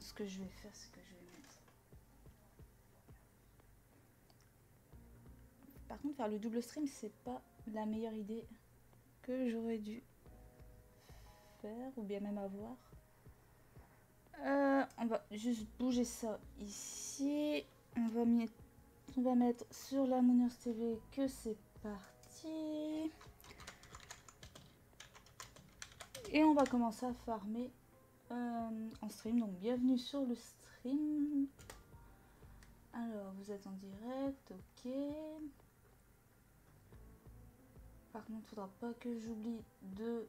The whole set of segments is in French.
ce que je vais faire, c'est que je vais mettre. Par contre, faire le double stream, c'est pas la meilleure idée que j'aurais dû faire ou bien même avoir. Euh, on va juste bouger ça ici. On va, mettre, on va mettre sur la Mooners TV que c'est parti. Et on va commencer à farmer euh, en stream. Donc bienvenue sur le stream. Alors vous êtes en direct, ok. Par contre, il faudra pas que j'oublie de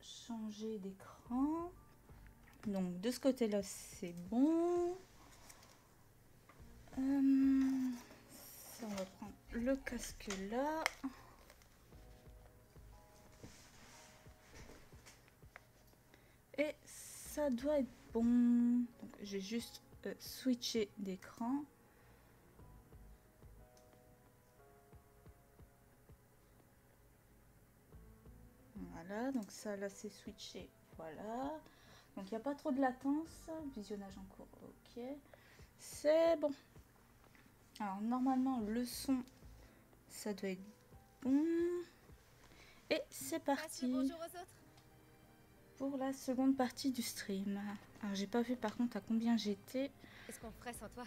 changer d'écran. Donc de ce côté-là, c'est bon. Euh, on va prendre le casque là. Ça doit être bon. Donc j'ai juste euh, switché d'écran. Voilà, donc ça là c'est switché. Voilà. Donc il n'y a pas trop de latence. Visionnage en cours, ok. C'est bon. Alors normalement le son, ça doit être bon. Et c'est parti pour la seconde partie du stream. Alors j'ai pas vu par contre à combien j'étais. Est-ce qu'on ferait sans toi?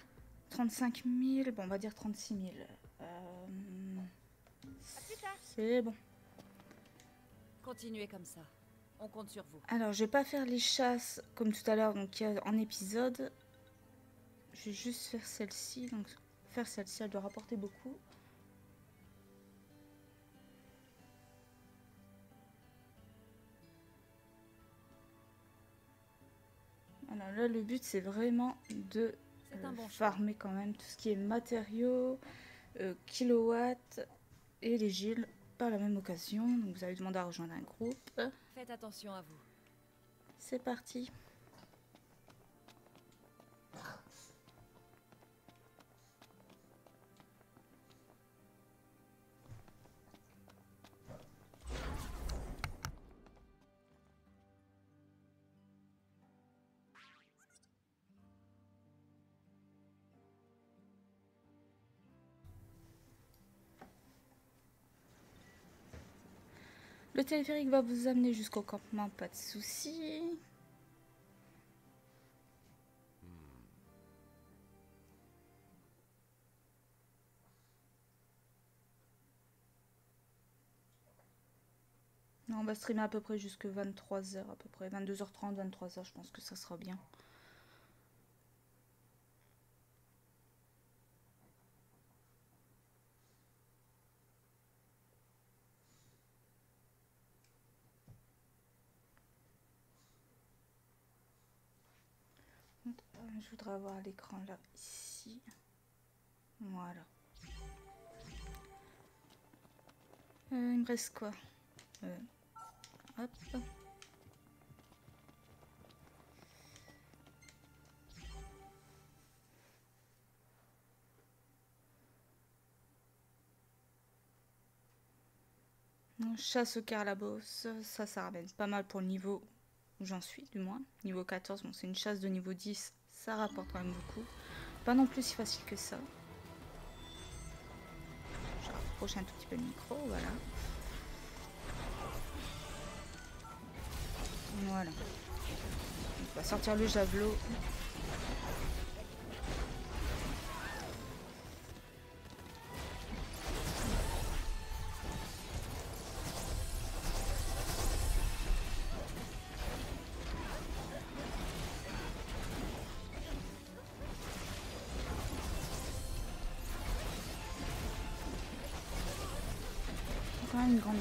35 000, bon on va dire 36 000. Euh... C'est bon. Continuez comme ça. On compte sur vous. Alors, je vais pas faire les chasses comme tout à l'heure, donc en épisode. Je vais juste faire celle-ci. Donc, faire celle-ci, elle doit rapporter beaucoup. Alors là, le but, c'est vraiment de euh, farmer quand même tout ce qui est matériaux, euh, kilowatts et les par la même occasion. Donc vous avez demandé à rejoindre un groupe. Faites attention à vous. C'est parti. Le téléphérique va vous amener jusqu'au campement, pas de souci. On va streamer à peu près jusque 23h, à peu près 22h30, 23h, je pense que ça sera bien. Je voudrais avoir l'écran là, ici. Voilà. Euh, il me reste quoi? Euh, Hop. Chasse au carlabos, ça, ça ramène pas mal pour le niveau où j'en suis, du moins. Niveau 14, bon, c'est une chasse de niveau 10, ça rapporte quand même beaucoup. Pas non plus si facile que ça. Je rapproche un tout petit peu le micro, voilà. Voilà. On va sortir le javelot. Une grande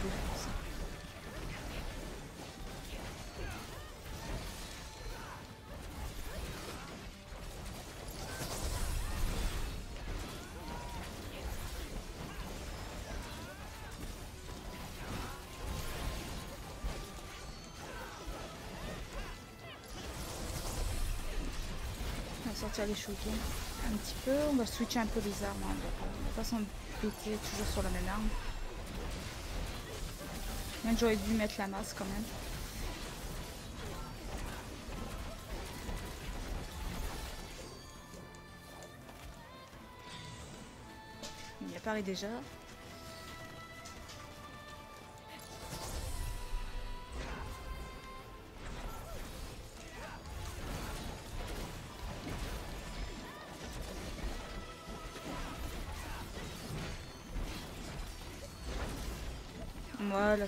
va sortir les shotguns un petit peu, on va switcher un peu les armes, hein, on va pas s'embêter toujours sur la même arme. Même j'aurais dû mettre la masse quand même. Il apparaît déjà.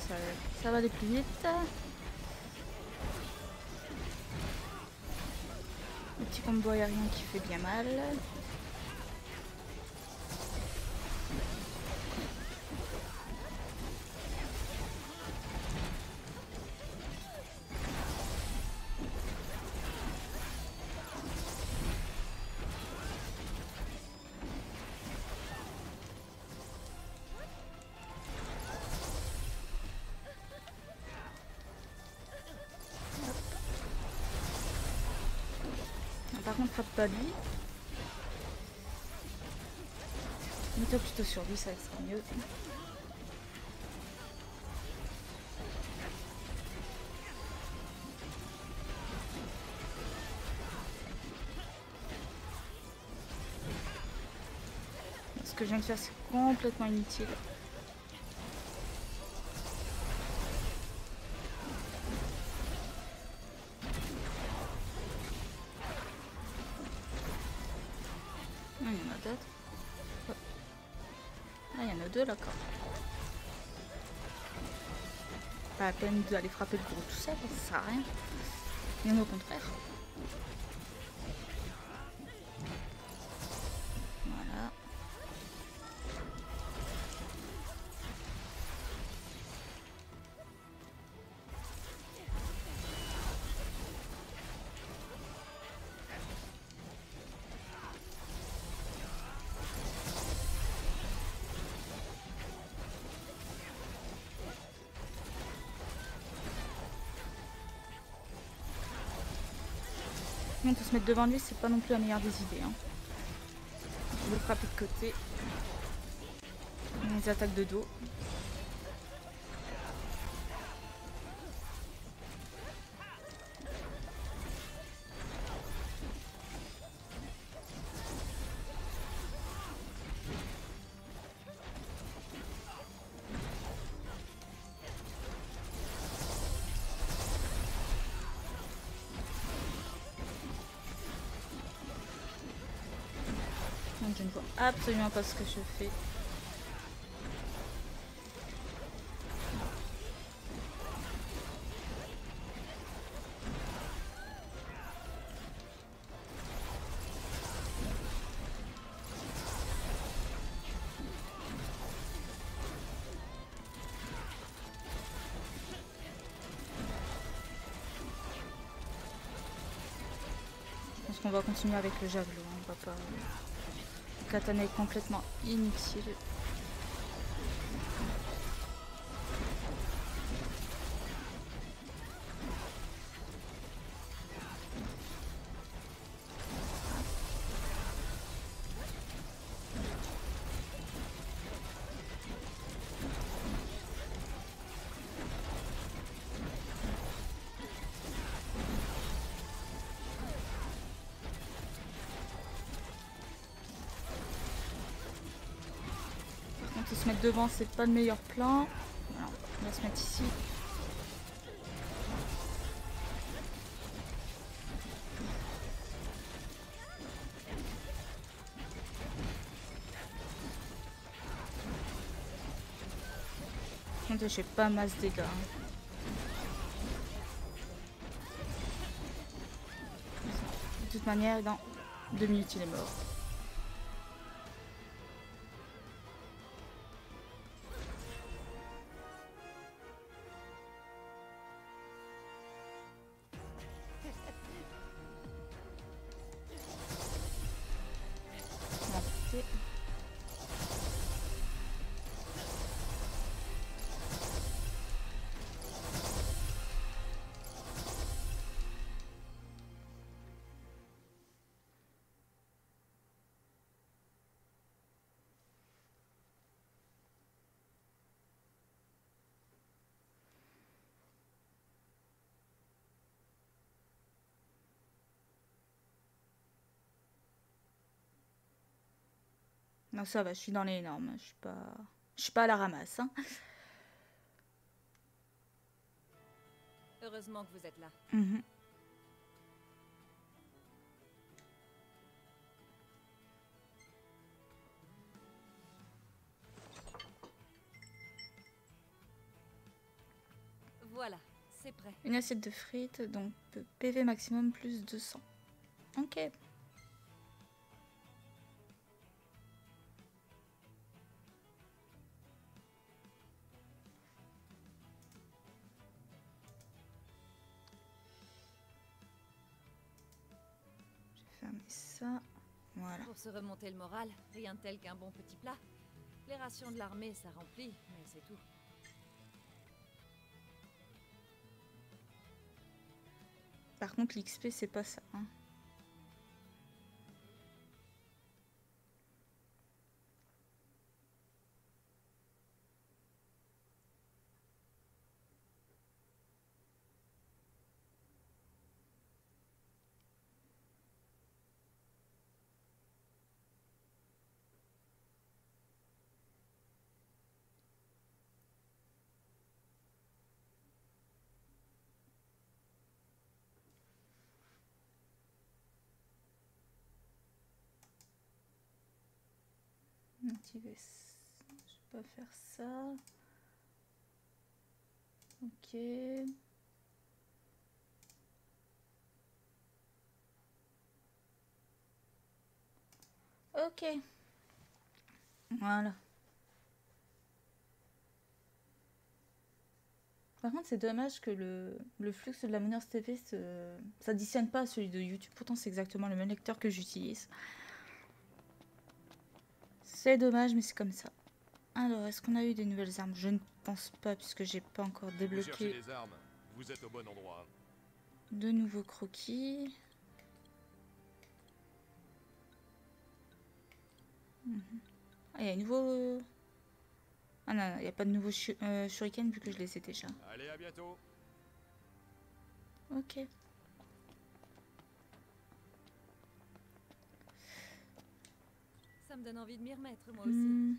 Ça va aller plus vite. Le petit combo aérien qui fait bien mal. Sur lui, ça sera mieux. Ce que je viens de faire, c'est complètement inutile. Pas la peine d'aller frapper le gros tout seul, ça sert à rien. Bien au contraire. Mettre devant lui, c'est pas non plus la meilleure des idées. Hein. Vais le frapper de côté. Les attaques de dos. Absolument pas ce que je fais. Qu'on va continuer avec le javelot. hein, On va pas. Katana est complètement inutile. Contre, se mettre devant, c'est pas le meilleur plan. On va se mettre ici. J'ai pas masse dégâts. hein. De toute manière, dans deux minutes, il est mort. Non, ça va, je suis dans les normes. Je suis pas, je suis pas à la ramasse. Hein. Heureusement que vous êtes là. Mhm. Voilà, c'est prêt. Une assiette de frites, donc PV maximum plus 200. Ok. Pour se remonter le moral, rien de tel qu'un bon petit plat. Les rations de l'armée, ça remplit, mais c'est tout. Par contre, l'XP, c'est pas ça. hein. Je vais pas faire ça. Ok. Ok. Voilà. Par contre, c'est dommage que le, le flux de la Moners TV s'additionne pas à celui de YouTube. Pourtant, c'est exactement le même lecteur que j'utilise. C'est dommage, mais c'est comme ça. Alors, est-ce qu'on a eu des nouvelles armes? Je ne pense pas, puisque j'ai pas encore débloqué les armes, vous êtes au bon endroit. de nouveaux croquis. Mhm. Ah, il y a un nouveau... Ah non, il n'y a pas de nouveau euh, shuriken vu que je les ai déjà. Allez, à bientôt. Ok. Ça me donne envie de m'y remettre, moi aussi.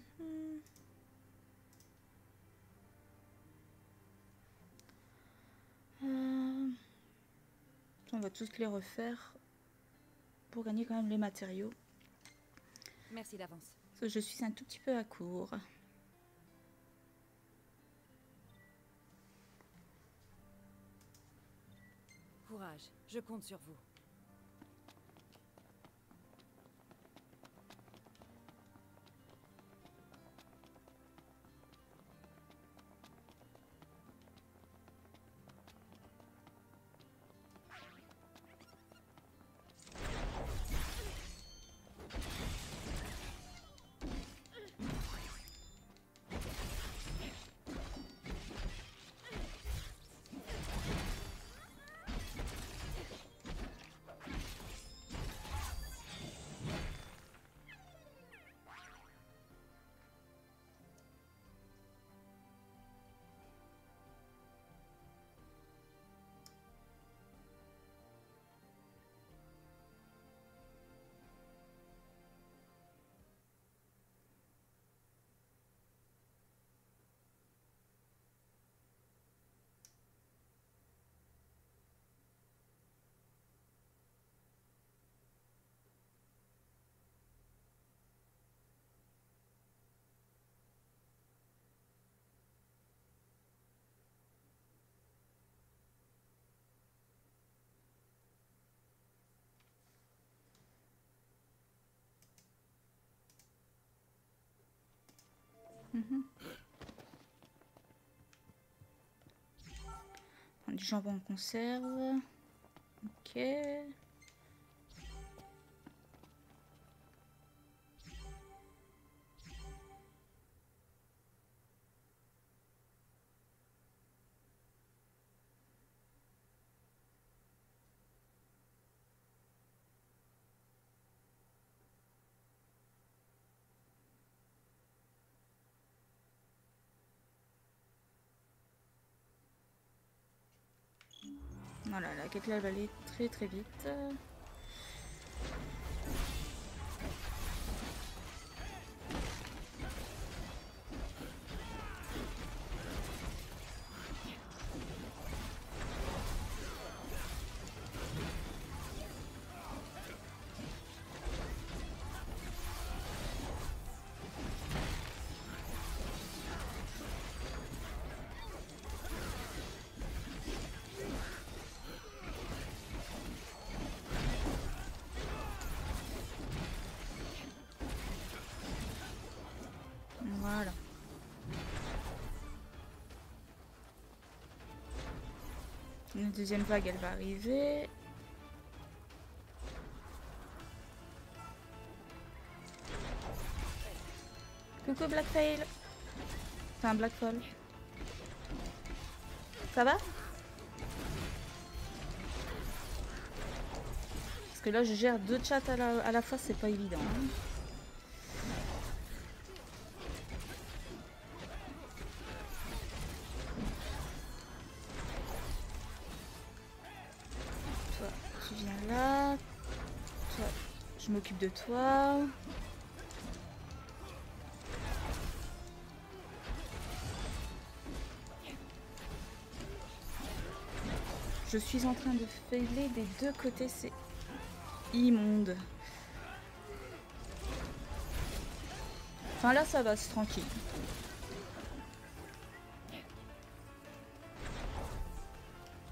Euh, On va tous les refaire pour gagner quand même les matériaux. Merci d'avance. Je suis un tout petit peu à court. Courage, je compte sur vous. Prendre du jambon en conserve. Ok. Voilà, la quête là va aller très très vite. Une deuxième vague, elle va arriver. Coucou Blackfail. Enfin Blackfall. Ça va? Parce que là je gère deux chats à la, à la fois, c'est pas évident. hein. De toi. Je suis en train de failer des deux côtés, c'est immonde. Enfin là ça va, c'est tranquille.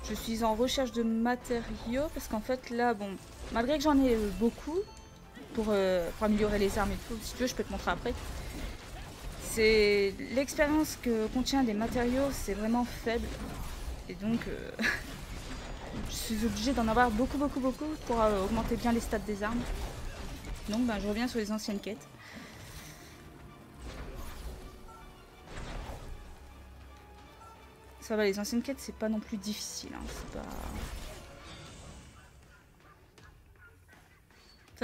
Je suis en recherche de matériaux parce qu'en fait là, bon, malgré que j'en ai euh, beaucoup pour, euh, pour améliorer les armes et tout, si tu veux je peux te montrer après. C'est l'expérience que contient des matériaux, c'est vraiment faible. Et donc euh, je suis obligée d'en avoir beaucoup beaucoup beaucoup pour euh, augmenter bien les stats des armes. Donc ben, je reviens sur les anciennes quêtes. Ça va, les anciennes quêtes, c'est pas non plus difficile. hein, C'est pas...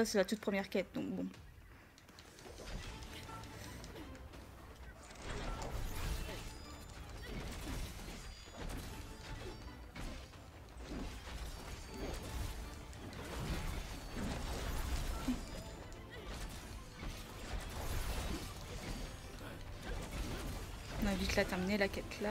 C'est la toute première quête, donc bon. On a vite la terminer, la quête là.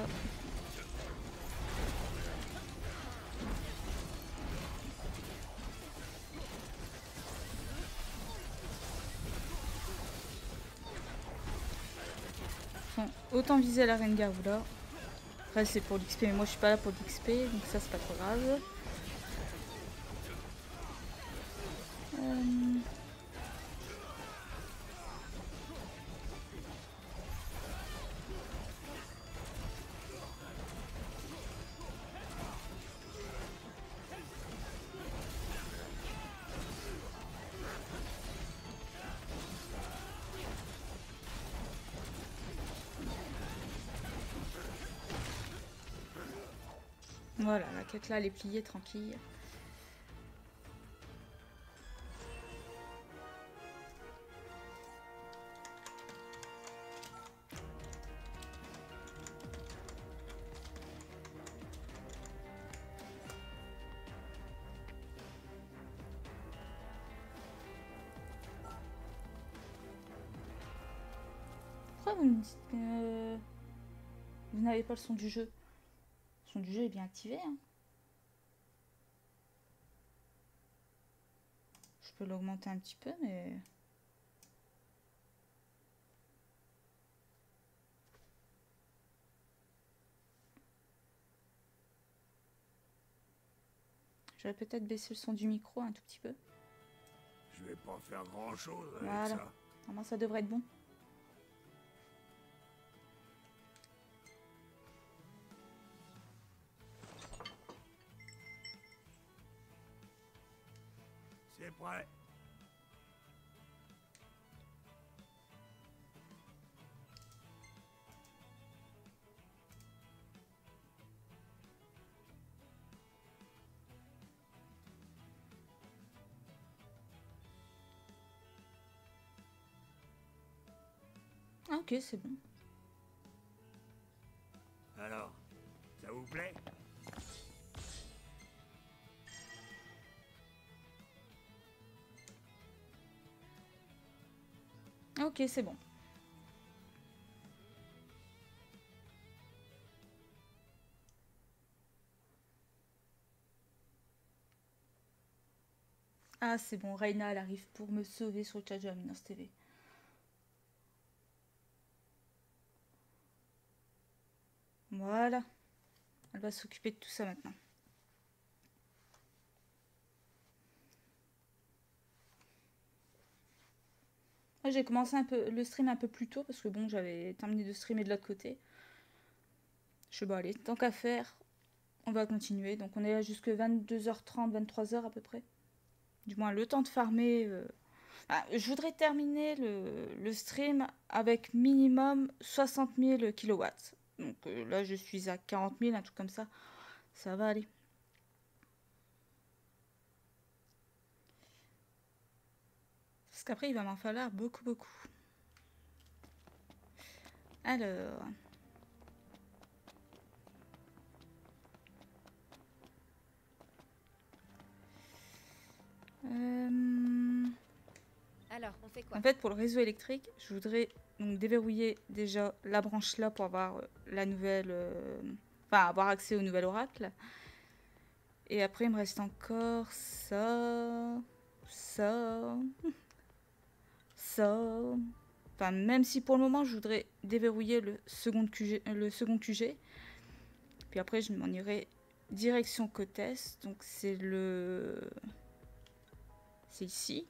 Autant viser la reine Garoula. Après c'est pour l'XP, mais moi je suis pas là pour l'XP, donc ça c'est pas trop grave. Quête là elle est pliée tranquille. Pourquoi vous dites que vous n'avez pas le son du jeu? Le son du jeu est bien activé. hein. Peux l'augmenter un petit peu, mais... J'aurais peut-être baissé le son du micro un tout petit peu. Je vais pas faire grand chose avec Voilà. ça. Normalement, ça devrait être bon. Ah, ok, c'est bon. C'est bon. Ah, c'est bon, Reina, elle arrive pour me sauver sur le chat de TV. Voilà. Elle va s'occuper de tout ça maintenant. J'ai commencé un peu le stream un peu plus tôt parce que bon, j'avais terminé de streamer de l'autre côté. Je suis bon, allez, tant qu'à faire, on va continuer. Donc, on est là jusque 22h30, 23h à peu près. Du moins, le temps de farmer. euh. Ah, je voudrais terminer le, le stream avec minimum 60 000 kilowatts. Donc euh, là, je suis à 40 000, un truc comme ça. Ça va aller. Qu'après, il va m'en falloir beaucoup, beaucoup. Alors. Euh, Alors, on fait quoi En fait, pour le réseau électrique, je voudrais donc déverrouiller déjà la branche là pour avoir euh, la nouvelle. euh, Enfin, avoir accès au nouvel oracle. Et après, il me reste encore ça. Ça. Même si pour le moment, je voudrais déverrouiller le second QG. Le second QG. Puis après, je m'en irai direction côte est. Donc, c'est le. C'est ici.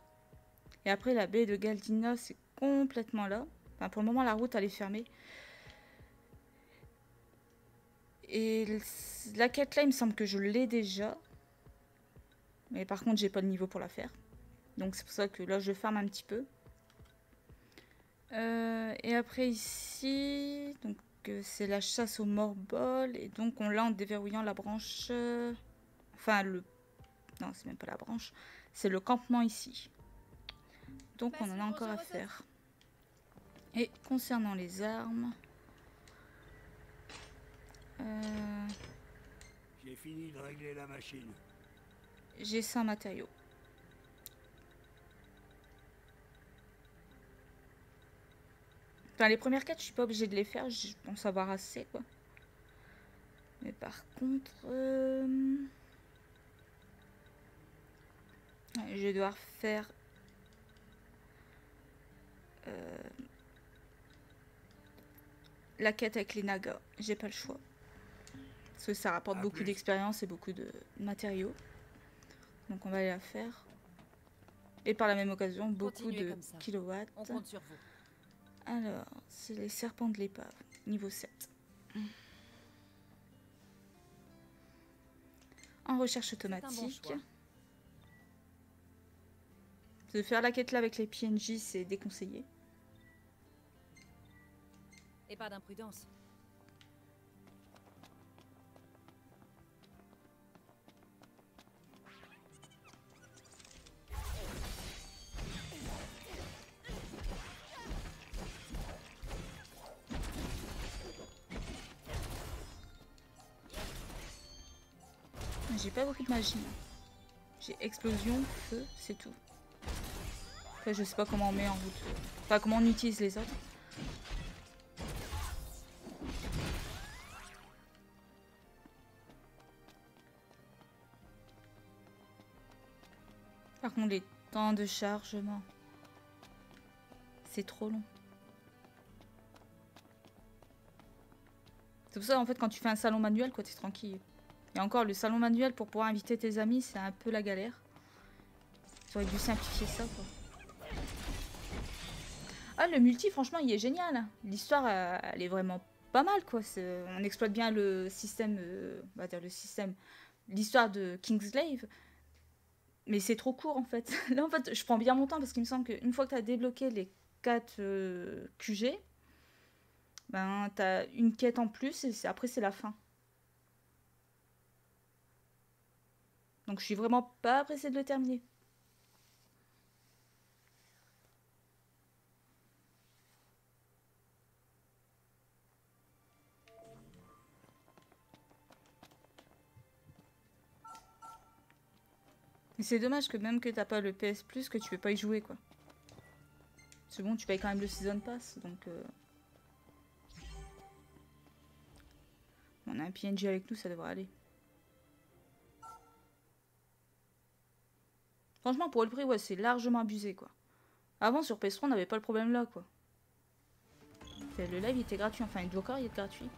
Et après, la baie de Galdina, c'est complètement là. Enfin, pour le moment, la route, elle est fermée. Et la quête là, il me semble que je l'ai déjà. Mais par contre, j'ai pas le niveau pour la faire. Donc c'est pour ça que là, je ferme un petit peu. Euh, et après ici, donc euh, c'est la chasse au morbol. Et donc on l'a en déverrouillant la branche. euh, Enfin, le. Non, c'est même pas la branche. C'est le campement ici. Donc on en a encore à faire. Et concernant les armes. euh, J'ai fini de régler la machine. J'ai 100 matériaux. Enfin, les premières quêtes, je suis pas obligée de les faire, je pense avoir assez, quoi. Mais par contre... euh, Je vais devoir faire... euh, La quête avec les nagas. J'ai pas le choix. Parce que ça rapporte À beaucoup d'expérience et beaucoup de matériaux. Donc on va aller la faire. Et par la même occasion, beaucoup Continuez de kilowatts. On compte sur vous. Alors, c'est les serpents de l'épave, niveau 7. En recherche bon automatique. de faire la quête là avec les PNJ, c'est déconseillé. Et pas d'imprudence. J'ai pas beaucoup de magie. moi. J'ai explosion, feu, c'est tout. Après, je sais pas comment on met en route. Enfin, comment on utilise les autres. Par contre, les temps de chargement, c'est trop long. C'est pour ça, en fait, quand tu fais un salon manuel, quoi, t'es tranquille. Et encore, le salon manuel pour pouvoir inviter tes amis, c'est un peu la galère. J'aurais dû simplifier ça. Ah, le multi, franchement, il est génial. L'histoire, euh, elle est vraiment pas mal, quoi. On exploite bien le système, euh, on va dire le système, l'histoire de Kingslave. Mais c'est trop court, en fait. Là, en fait, je prends bien mon temps parce qu'il me semble qu'une fois que tu as débloqué les 4 euh, QG, ben, tu as une quête en plus et après, c'est la fin. Donc, je suis vraiment pas pressée de le terminer. C'est dommage que même que t'as pas le PS Plus, que tu peux pas y jouer quoi. C'est bon, tu payes quand même le Season Pass, donc... euh, On a un PNJ avec nous, ça devrait aller. Franchement, pour le prix, ouais, c'est largement abusé, quoi. Avant, sur PS3, on n'avait pas le problème là, quoi. Le live, était gratuit. Enfin, le Joker, il est gratuit.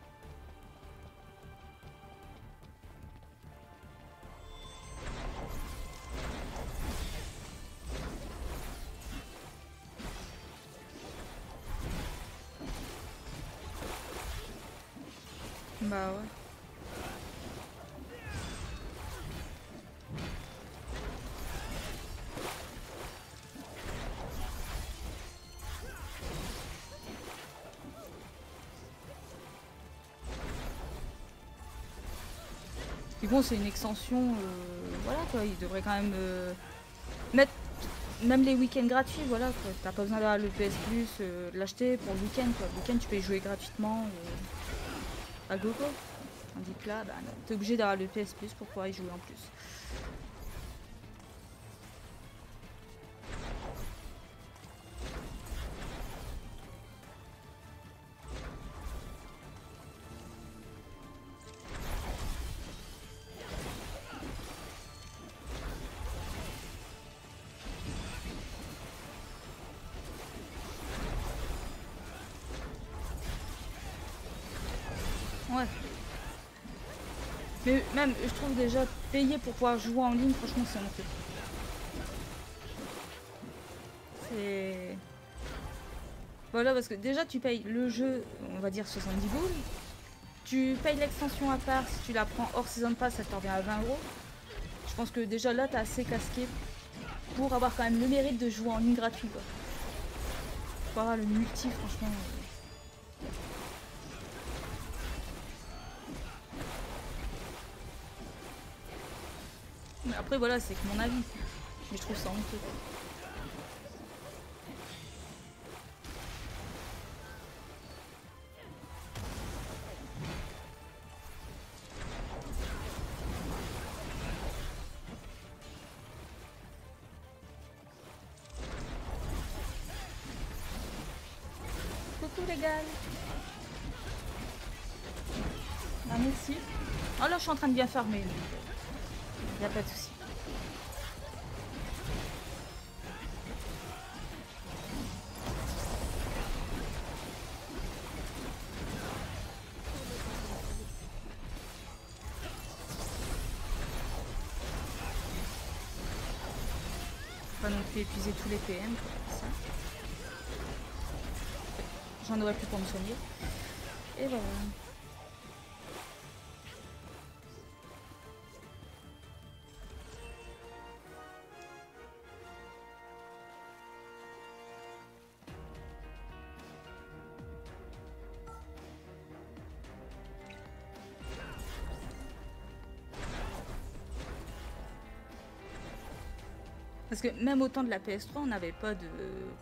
Bah ouais. Puis bon, c'est une extension, euh, voilà quoi, ils devraient quand même euh, mettre même les week-ends gratuits, voilà. T'as pas besoin d'avoir le PS Plus, euh, de l'acheter pour le week-end quoi. Le week-end tu peux y jouer gratuitement à gogo. Tandis que là, bah, t'es obligé d'avoir le PS Plus pour pouvoir y jouer en plus. Déjà payer pour pouvoir jouer en ligne, franchement, c'est honteux. C'est. Voilà, parce que déjà, tu payes le jeu, on va dire 70 boules. Tu payes l'extension à part, si tu la prends hors Season Pass, ça te revient à 20 euros. Je pense que déjà là, t'as assez casqué pour avoir quand même le mérite de jouer en ligne gratuit, quoi. Le multi, franchement. Après, voilà, c'est que mon avis. Mais je trouve ça honteux. Coucou les gars. Ah merci. Oh là je suis en train de bien farmer. Y a pas de souci. Ça. J'en aurais plus pour me soigner. Et voilà. Parce que même au temps de la PS3, on n'avait pas de,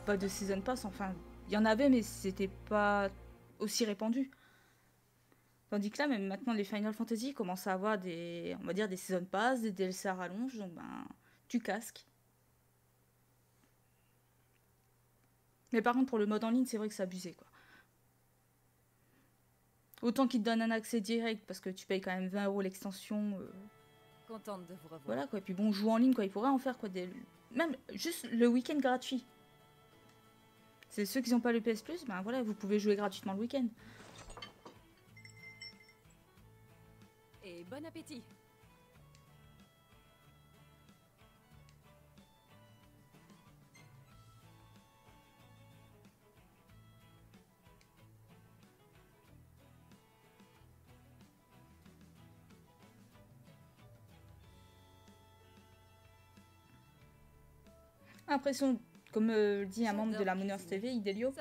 pas de Season Pass. Enfin, il y en avait, mais c'était pas aussi répandu. Tandis que là, même maintenant, les Final Fantasy commencent à avoir des, on va dire, des Season Pass, des DLC à rallonge. Donc, ben, tu casques. Mais par contre, pour le mode en ligne, c'est vrai que c'est abusé, quoi. Autant qu'ils te donnent un accès direct, parce que tu payes quand même 20 euros l'extension. euh, Contente de vous revoir. voilà quoi, et puis bon, joue en ligne quoi, il pourrait en faire quoi, des... même juste le week-end gratuit. C'est ceux qui n'ont pas le PS Plus, ben voilà, vous pouvez jouer gratuitement le week-end. Et bon appétit. Impression, comme euh, dit un membre de la Mooners. TV, Idelio,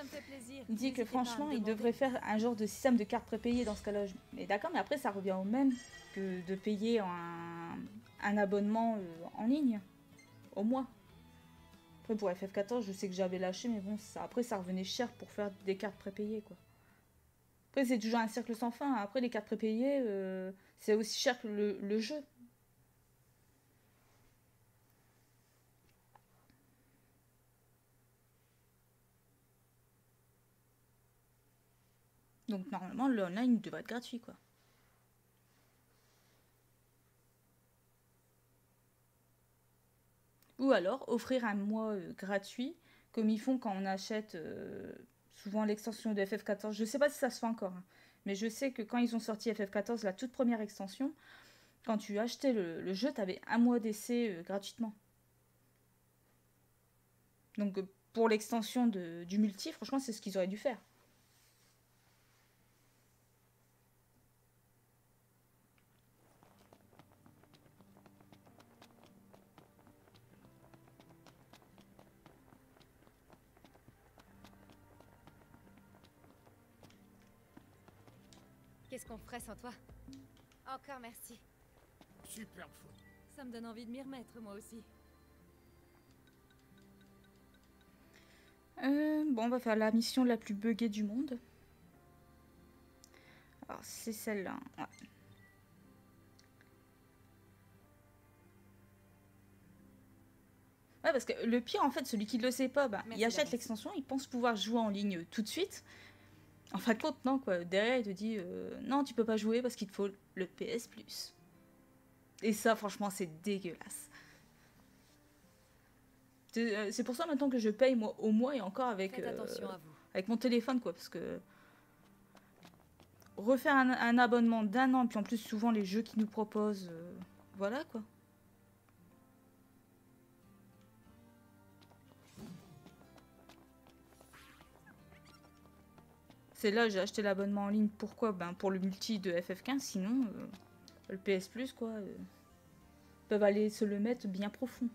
dit que franchement, il devrait faire un genre de système de cartes prépayées dans ce cas-là. Mais d'accord, mais après ça revient au même que de payer un, un abonnement euh, en ligne, au mois. Après pour FF14, je sais que j'avais lâché, mais bon, ça, après ça revenait cher pour faire des cartes prépayées quoi. Après c'est toujours un cercle sans fin. Après les cartes prépayées, euh, c'est aussi cher que le, le jeu. Normalement le online devrait être gratuit quoi. Ou alors offrir un mois euh, gratuit, comme ils font quand on achète euh, souvent l'extension de FF14. Je sais pas si ça se fait encore, hein, mais je sais que quand ils ont sorti FF14, la toute première extension, quand tu achetais le, jeu, tu avais un mois d'essai euh, gratuitement. Donc pour l'extension du multi, franchement, c'est ce qu'ils auraient dû faire. Sans toi Encore merci. Superbe photo. Ça me donne envie de m'y remettre, moi aussi. Euh, bon, on va faire la mission la plus buggée du monde. Alors, c'est celle-là. Ouais. Ouais, parce que le pire, en fait, celui qui ne le sait pas, bah, il achète l'extension, il pense pouvoir jouer en ligne tout de suite. En fin de compte, non, quoi. Derrière, il te dit euh, non, tu peux pas jouer parce qu'il te faut le PS Plus. Et ça, franchement, c'est dégueulasse. C'est euh, c'est pour ça maintenant que je paye moi, au mois et encore avec, euh, avec mon téléphone, quoi. Parce que refaire un, un abonnement d'un an, puis en plus, souvent les jeux qu'ils nous proposent, euh, voilà quoi. C'est là, j'ai acheté l'abonnement en ligne. Pourquoi? Ben pour le multi de FF15, sinon euh, le PS Plus quoi. euh, peuvent aller se le mettre bien profond.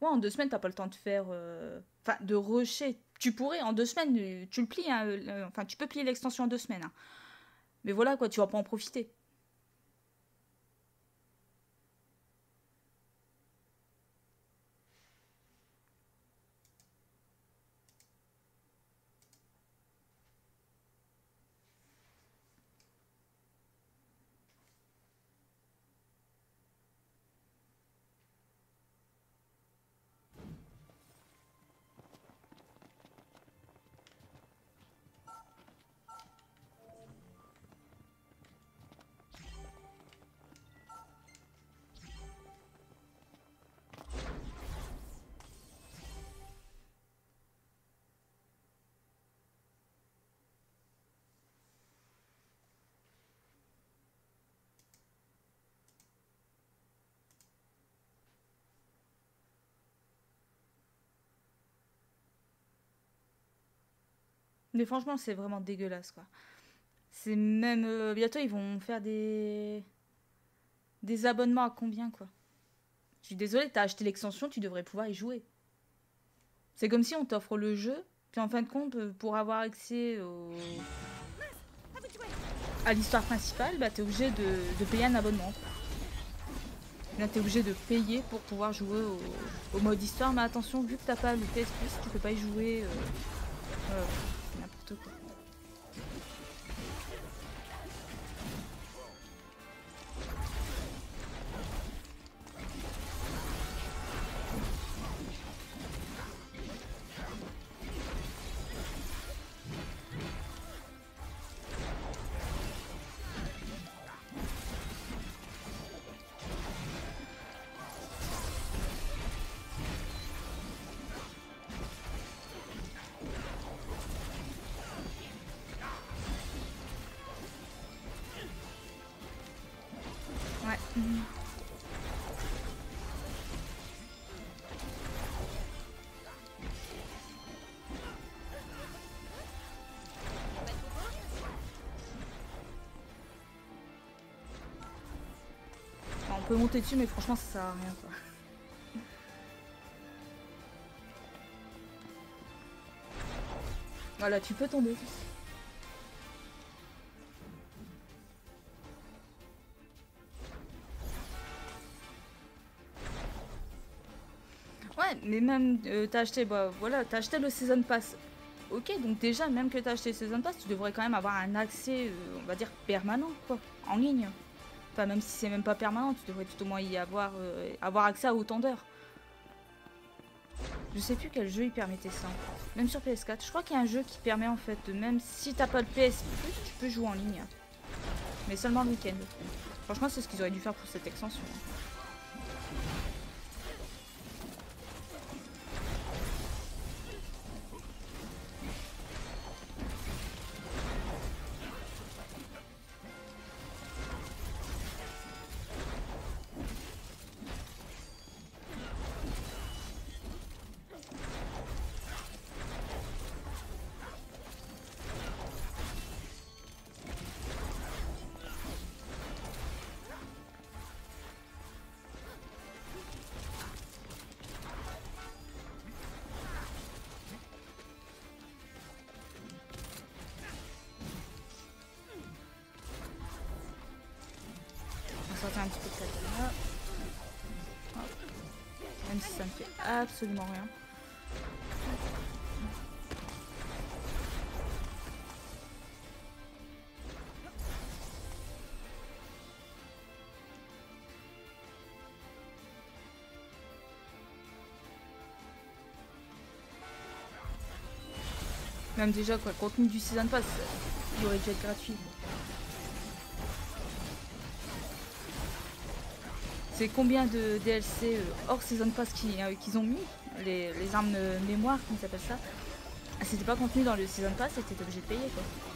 Ouais, en deux semaines, t'as pas le temps de faire. euh, Enfin, de rusher. Tu pourrais, en deux semaines, tu le plies. hein, Enfin, tu peux plier l'extension en deux semaines. hein. Mais voilà, quoi, tu vas pas en profiter. Mais franchement, c'est vraiment dégueulasse, quoi. C'est même... euh, bientôt, ils vont faire des... Des abonnements à combien, quoi? Je suis désolée, t'as acheté l'extension, tu devrais pouvoir y jouer. C'est comme si on t'offre le jeu, puis en fin de compte, euh, pour avoir accès au... à l'histoire principale, bah t'es obligé de, payer un abonnement. Là, t'es obligé de payer pour pouvoir jouer au, mode histoire, mais attention, vu que t'as pas le PS tu peux pas y jouer... euh, on peut monter dessus, mais franchement, ça sert à rien. Quoi. Voilà, tu peux tomber. Ouais, mais même euh, t'as acheté, bah voilà, t'as acheté le season pass. Ok, donc déjà, même que t'as acheté le season pass, tu devrais quand même avoir un accès, euh, on va dire, permanent, quoi, en ligne. Enfin, même si c'est même pas permanent, tu devrais tout au moins y avoir, euh, avoir accès à autant d'heures. Je sais plus quel jeu il permettait ça. Même sur PS4, je crois qu'il y a un jeu qui permet en fait, de même si t'as pas le PS Plus, tu peux jouer en ligne. Mais seulement le week-end. Franchement, c'est ce qu'ils auraient dû faire pour cette extension. Absolument rien. Même déjà quoi, contenu du Season Pass, il aurait dû être gratuit. C'est combien de DLC euh, hors Season Pass euh, qu'ils ont mis les, armes de mémoire, comment ça s'appelle ça? Ah, C'était pas contenu dans le Season Pass, c'était obligé de payer quoi.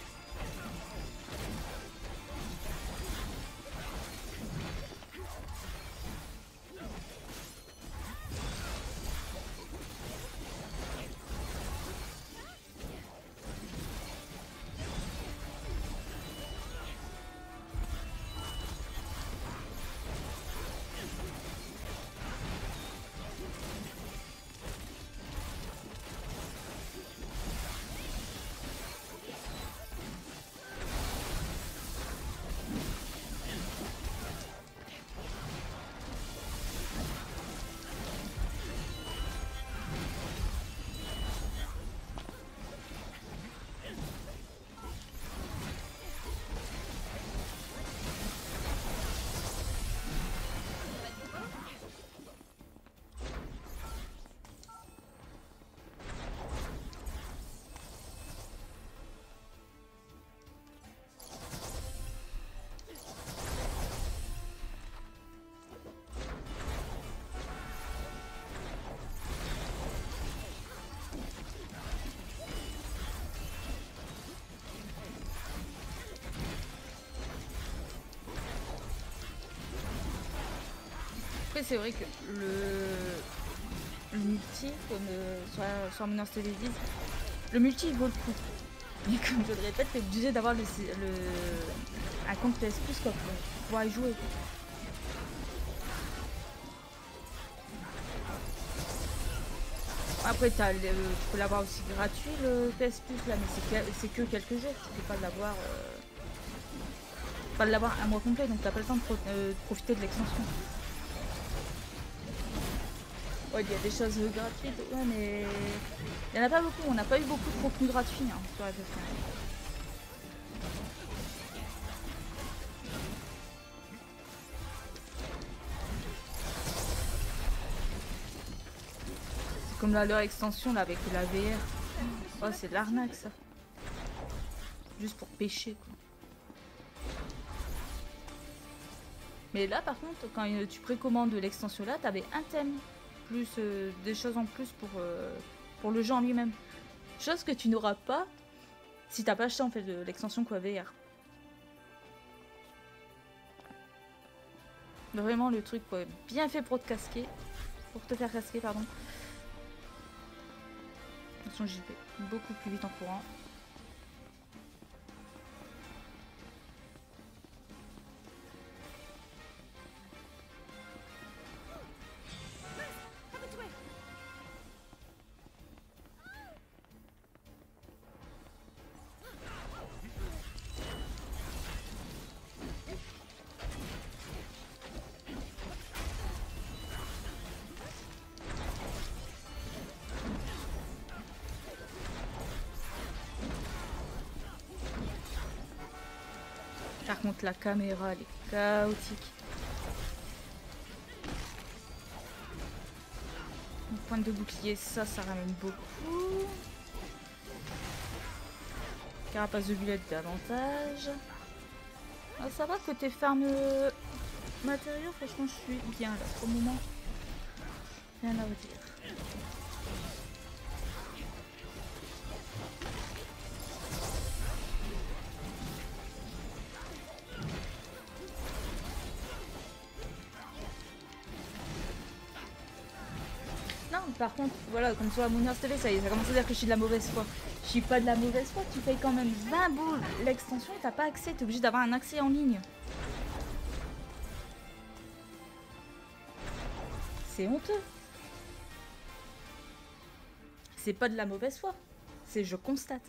C'est vrai que le, multi, comme euh, sur Minor's Télévise, le multi il vaut le coup. Mais comme je le répète, t'es obligé d'avoir le, le, un compte PS Plus quoi, pour pouvoir y jouer. Après, tu peux l'avoir aussi gratuit le PS Plus là, mais c'est que, quelques jours. Tu peux pas l'avoir. euh, pas l'avoir un mois complet, donc t'as pas le temps de, euh, de profiter de l'extension. Ouais, il y a des choses gratuites, ouais, mais il y en a pas beaucoup. On n'a pas eu beaucoup de contenu gratuit hein, sur FF15. C'est comme là, leur extension là avec la VR. Oh, c'est de l'arnaque ça. Juste pour pêcher quoi. Mais là par contre, quand tu précommandes l'extension là, t'avais un thème plus euh, des choses en plus pour, euh, pour le jeu en lui-même. Chose que tu n'auras pas si t'as pas acheté en fait l'extension quoi VR. Vraiment le truc quoi, bien fait pour te casquer, pour te faire casquer pardon. Attention j'y vais beaucoup plus vite en courant. Contre, la caméra, elle est chaotique. Une pointe de bouclier, ça, ça ramène beaucoup. Carapace de bullet davantage. Ah, ça va, côté farm euh, matériaux, franchement, je suis bien là. Le moment, rien à redire. Voilà, comme sur la Mooners TV, ça ça commence à dire que je suis de la mauvaise foi. Je suis pas de la mauvaise foi, tu payes quand même 20 boules l'extension et t'as pas accès, t'es obligé d'avoir un accès en ligne. C'est honteux. C'est pas de la mauvaise foi, c'est je constate.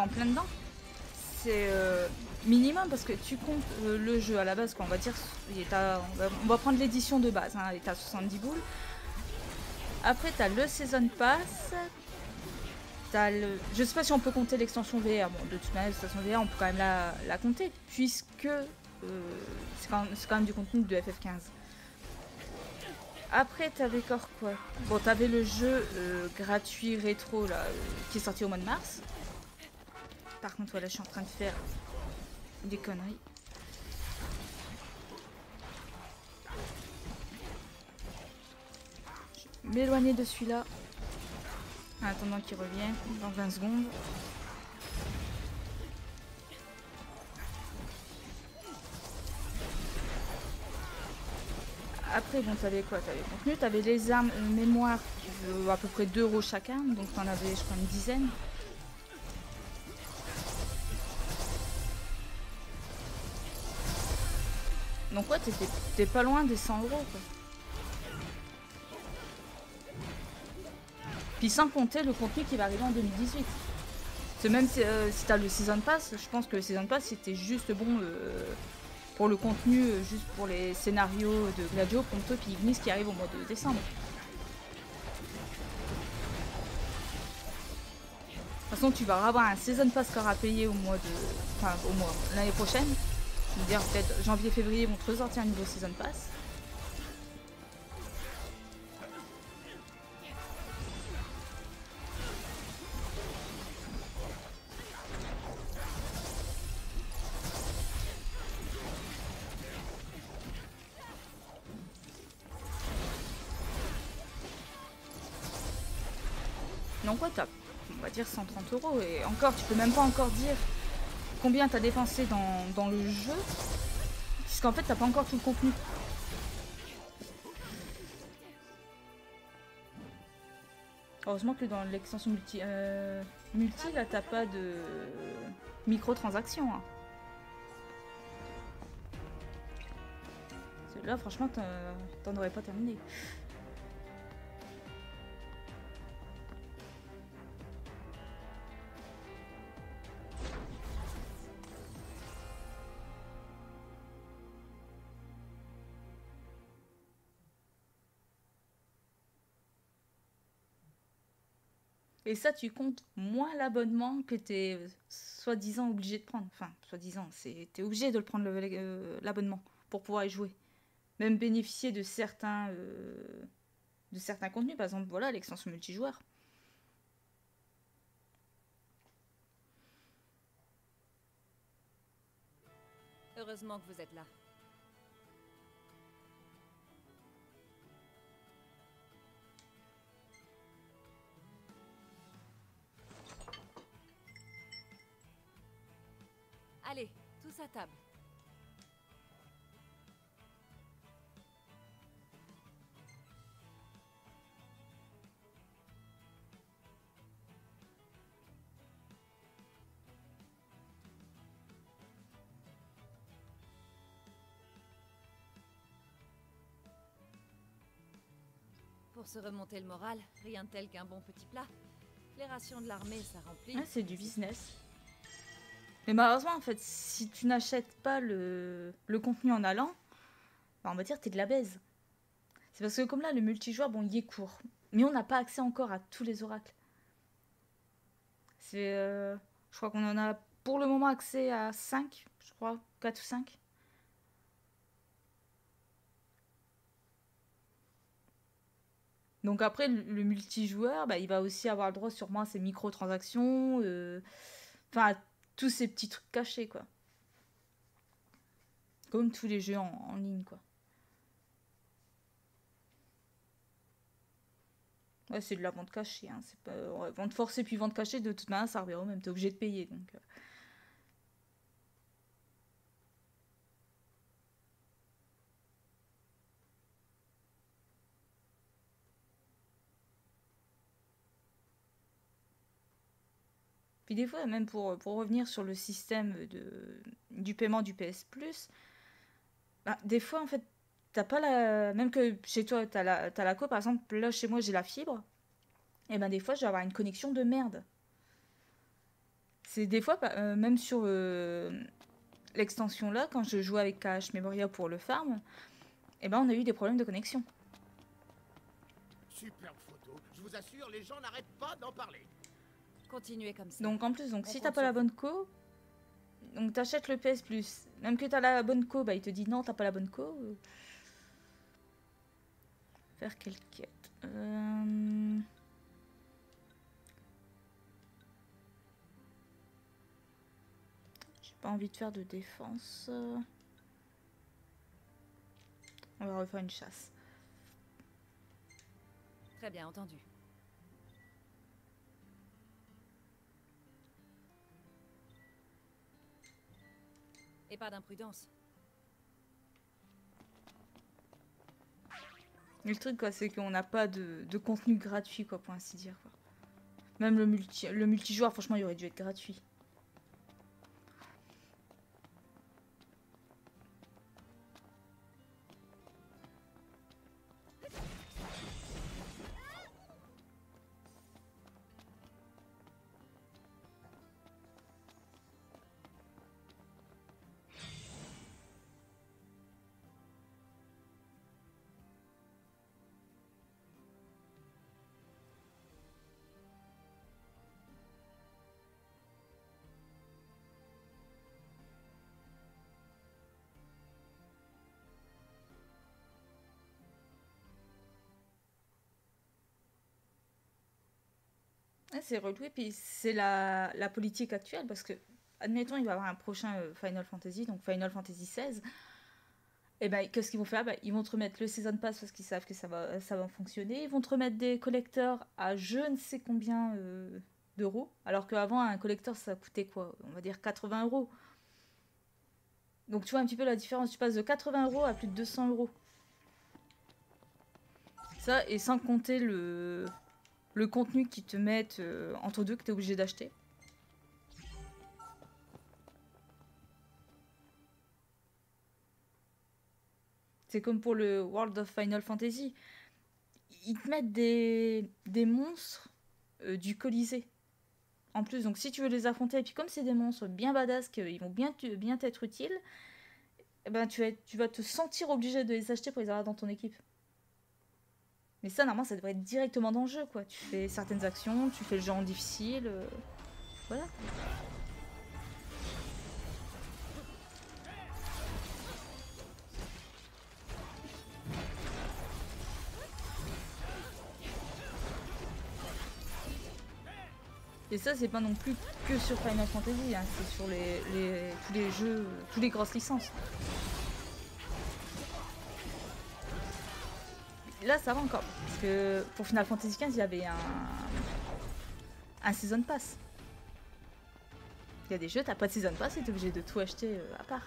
En plein dedans. C'est euh, minimum parce que tu comptes euh, le jeu à la base, quoi, on va dire, on, va, prendre l'édition de base, hein, il à 70 boules. Après, t'as le Season Pass. T'as le... Je sais pas si on peut compter l'extension VR. Bon, de toute manière, l'extension VR, on peut quand même la, compter, puisque euh, c'est quand, même du contenu de FF15. Après, t'avais encore quoi? Bon, t'avais le jeu gratuit rétro là, qui est sorti au mois de mars. Par contre, voilà, je suis en train de faire des conneries. M'éloigner de celui-là. En attendant qu'il revienne dans 20 secondes. Après, bon, t'avais quoi? T'avais le contenu, t'avais les armes euh, mémoire, euh, à peu près 2 euros chacun, donc t'en avais, je crois, une dizaine. Donc ouais, t'es pas loin des 100 euros, quoi. Puis sans compter le contenu qui va arriver en 2018. C'est même si, euh, si t'as le Season Pass, je pense que le Season Pass c'était juste bon euh, pour le contenu, euh, juste pour les scénarios de Gladio, Ponto puis Ignis qui arrive au mois de décembre. De toute façon, tu vas avoir un Season Pass qu'aura à payer au mois de. Enfin, au mois. l'année prochaine. Veux dire, peut-être janvier-février vont te ressortir un nouveau Season Pass. Donc ouais, t'as, on va dire 130 euros. Et encore, tu peux même pas encore dire combien t'as dépensé dans, dans le jeu. Puisqu'en fait, t'as pas encore tout le contenu. Heureusement que dans l'extension multi, euh, multi, là, t'as pas de microtransactions. Hein. Parce Là, franchement, t'en aurais pas terminé. Et ça, tu comptes moins l'abonnement que tu es soi-disant obligé de prendre. Enfin, soi-disant, tu es obligé de le prendre l'abonnement pour pouvoir y jouer. Même bénéficier de certains, euh, de certains contenus. Par exemple, voilà, l'extension multijoueur. Heureusement que vous êtes là. Table. Pour se remonter le moral, rien de tel qu'un bon petit plat. Les rations de l'armée, ça remplit. Ah, c'est du business. Mais malheureusement, en fait, si tu n'achètes pas le, le contenu en allant, bah, on va dire t'es de la baise. C'est parce que comme là, le multijoueur, bon, il est court. Mais on n'a pas accès encore à tous les oracles. C'est... euh, je crois qu'on en a pour le moment accès à 5, je crois, 4 ou 5. Donc après, le, multijoueur, bah, il va aussi avoir le droit sûrement à ses microtransactions, euh, enfin tous ces petits trucs cachés, quoi. Comme tous les jeux en, ligne, quoi. Ouais, c'est de la vente cachée, hein. Vente forcée puis vente cachée, de toute manière, ça revient au même, t'es obligé de payer, donc... Puis des fois, même pour, pour revenir sur le système de, du paiement du PS Plus, bah, des fois, en fait, t'as pas la. Même que chez toi, t'as la, la co, par exemple, là, chez moi, j'ai la fibre. Et ben, des fois, je vais avoir une connexion de merde. C'est des fois, bah, euh, même sur euh, l'extension là, quand je jouais avec Cache Memoria pour le farm, eh ben on a eu des problèmes de connexion. Superbe photo. Je vous assure, les gens n'arrêtent pas d'en parler. Continuez comme ça. Donc en plus, donc On si t'as pas la bonne co, donc t'achètes le PS Plus. Même que t'as la bonne co, bah il te dit non, t'as pas la bonne co. euh. Faire quelle quête Euh, J'ai pas envie de faire de défense. On va refaire une chasse. Très bien entendu. Et pas d'imprudence. Le truc, quoi, c'est qu'on n'a pas de, contenu gratuit, quoi, pour ainsi dire. Même le, multi, le multijoueur, franchement, il aurait dû être gratuit. C'est relou, et puis c'est la, politique actuelle, parce que, admettons, il va y avoir un prochain euh, Final Fantasy, donc Final Fantasy XVI. Et ben, qu'est-ce qu'ils vont faire? Ben, Ils vont te remettre le Season Pass parce qu'ils savent que ça va, ça fonctionner. Ils vont te remettre des collecteurs à je ne sais combien euh, d'euros. Alors qu'avant, un collecteur, ça coûtait quoi? On va dire 80 euros. Donc tu vois un petit peu la différence. Tu passes de 80 euros à plus de 200 euros. Ça, et sans compter le, le contenu qu'ils te mettent euh, entre deux que tu es obligé d'acheter. C'est comme pour le World of Final Fantasy. Ils te mettent des, des monstres euh, du Colisée. En plus, donc si tu veux les affronter, et puis comme c'est des monstres bien badass, qu'ils vont bien bien t'être utiles, eh ben, tu vas te sentir obligé de les acheter pour les avoir dans ton équipe. Mais ça, normalement, ça devrait être directement dans le jeu, quoi. Tu fais certaines actions, tu fais le en difficile. euh, Voilà. Et ça, c'est pas non plus que sur Final Fantasy, hein, c'est sur tous les jeux, tous les grosses licences. Là, ça va encore. Parce que pour Final Fantasy XV, il y avait un, un Season Pass. Il y a des jeux, t'as pas de Season Pass et t'es obligé de tout acheter euh, à part.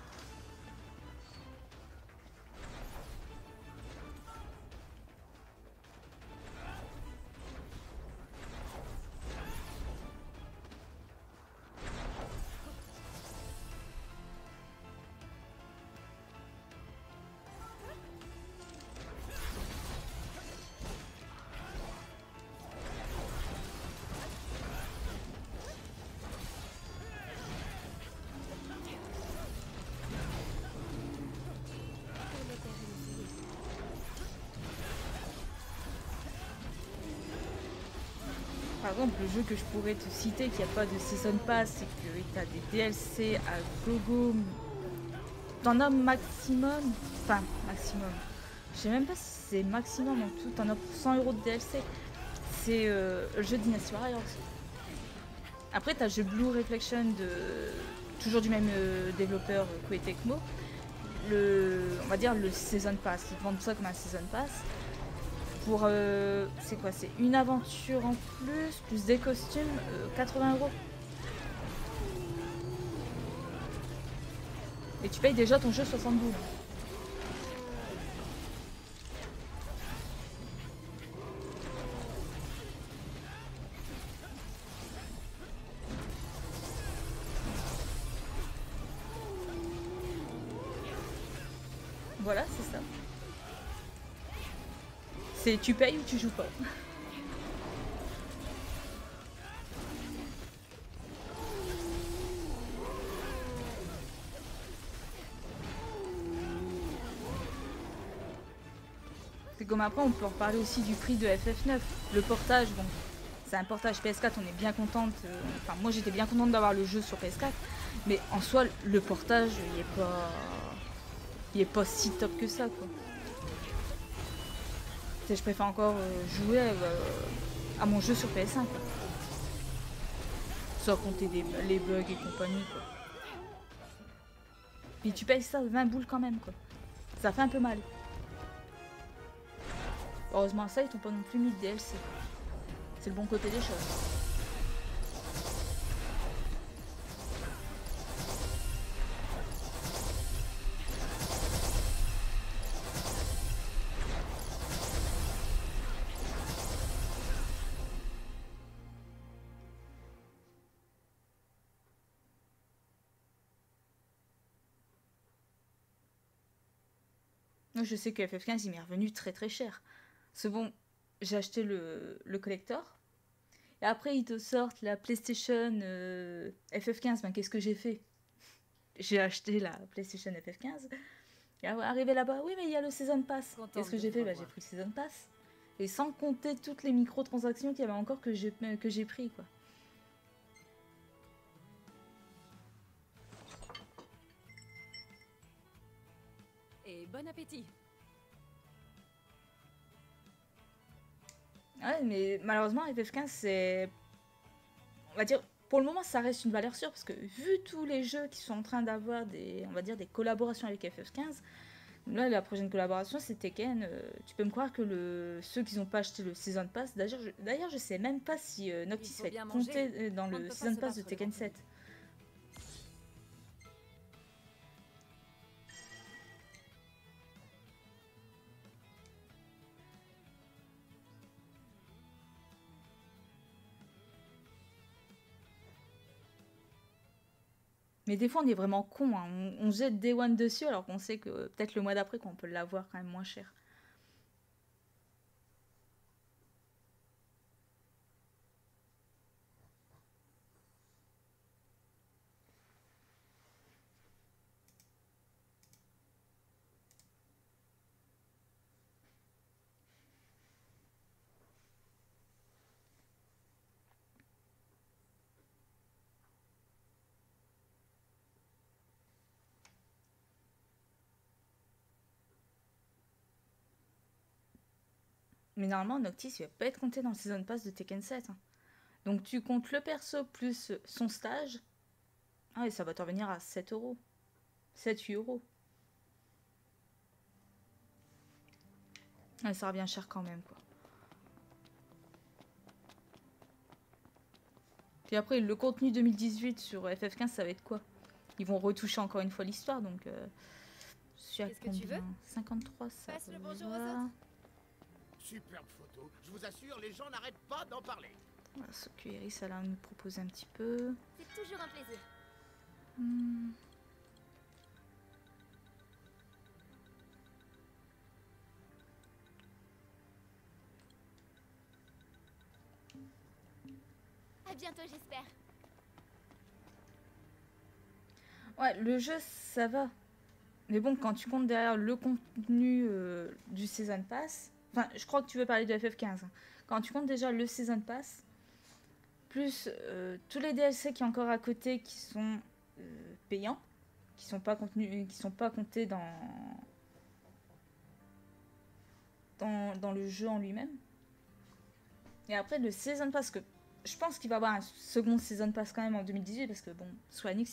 Exemple, le jeu que je pourrais te citer qui a pas de Season Pass, c'est que t'as des DLC à gogo. T'en as maximum. Enfin, maximum. Je sais même pas si c'est maximum en tout. T'en as pour 100 euros de DLC. C'est euh, le jeu Dynasty Warriors. Après, t'as le jeu Blue Reflection de. Toujours du même euh, développeur euh, Koei Tecmo. Le, on va dire le Season Pass. Ils vendent ça comme un Season Pass pour euh, c'est quoi c'est une aventure en plus plus des costumes euh, 80 euros. Et tu payes déjà ton jeu 72 voilà Tu payes ou tu joues pas. C'est comme après on peut en reparler aussi du prix de FF9. Le portage, bon, c'est un portage PS4, on est bien contente. Euh, enfin moi j'étais bien contente d'avoir le jeu sur PS4. Mais en soi le portage il est pas. il est pas si top que ça quoi. Je préfère encore euh, jouer euh, à mon jeu sur PS5. Quoi. Sans compter les bugs et compagnie, quoi. Tu payes ça 20 boules quand même, quoi. Ça fait un peu mal. Heureusement, ça, ils t'ont pas non plus mis de DLC. C'est le bon côté des choses. Je sais que FF15, il m'est revenu très très cher. C'est bon, j'ai acheté le, le collector. Et après, ils te sortent la PlayStation euh, FF15. Ben, qu'est-ce que j'ai fait? J'ai acheté la PlayStation FF15. Et arrivé là-bas, oui, mais il y a le Season Pass. Qu'est-ce que j'ai fait? ben. J'ai pris le Season Pass. Et sans compter toutes les microtransactions qu'il y avait encore que j'ai que j'ai pris, quoi. Et bon appétit. Ouais, mais malheureusement, FF15, c'est. On va dire, pour le moment, ça reste une valeur sûre parce que vu tous les jeux qui sont en train d'avoir des, on va dire, des collaborations avec FF15, là, la prochaine collaboration, c'est Tekken. euh, tu peux me croire que le... ceux qui n'ont pas acheté le Season Pass, d'ailleurs, je... d'ailleurs, je sais même pas si euh, Noctis va être compté dans le Season se Pass de Tekken devant 7. Mais des fois, on est vraiment con. hein. On, on jette Day One dessus alors qu'on sait que euh, peut-être le mois d'après, qu'on peut l'avoir quand même moins cher. Mais normalement, Noctis, il va pas être compté dans le Season Pass de Tekken 7. hein. Donc tu comptes le perso plus son stage. Ah, et ça va te revenir à 7 euros. 7-8 euros. Ouais, ça revient cher quand même, quoi. Puis après, le contenu 2018 sur FF15, ça va être quoi? Ils vont retoucher encore une fois l'histoire, donc... Euh, je suis à que tu veux? 53, ça Passe le bonjour aux autres. Superbe photo. Je vous assure, les gens n'arrêtent pas d'en parler. Voilà, ce que Iris a nous proposer un petit peu. C'est toujours un plaisir. Hmm. À bientôt, j'espère. Ouais, le jeu, ça va. Mais bon, quand tu comptes derrière le contenu euh, du Season Pass, enfin, je crois que tu veux parler de FF15. hein. Quand tu comptes déjà le Season Pass, plus euh, tous les DLC qui sont encore à côté qui sont euh, payants, qui sont pas contenus, qui sont pas comptés dans dans, le jeu en lui-même. Et après le Season Pass que je pense qu'il va y avoir un second Season Pass quand même en 2018 parce que bon,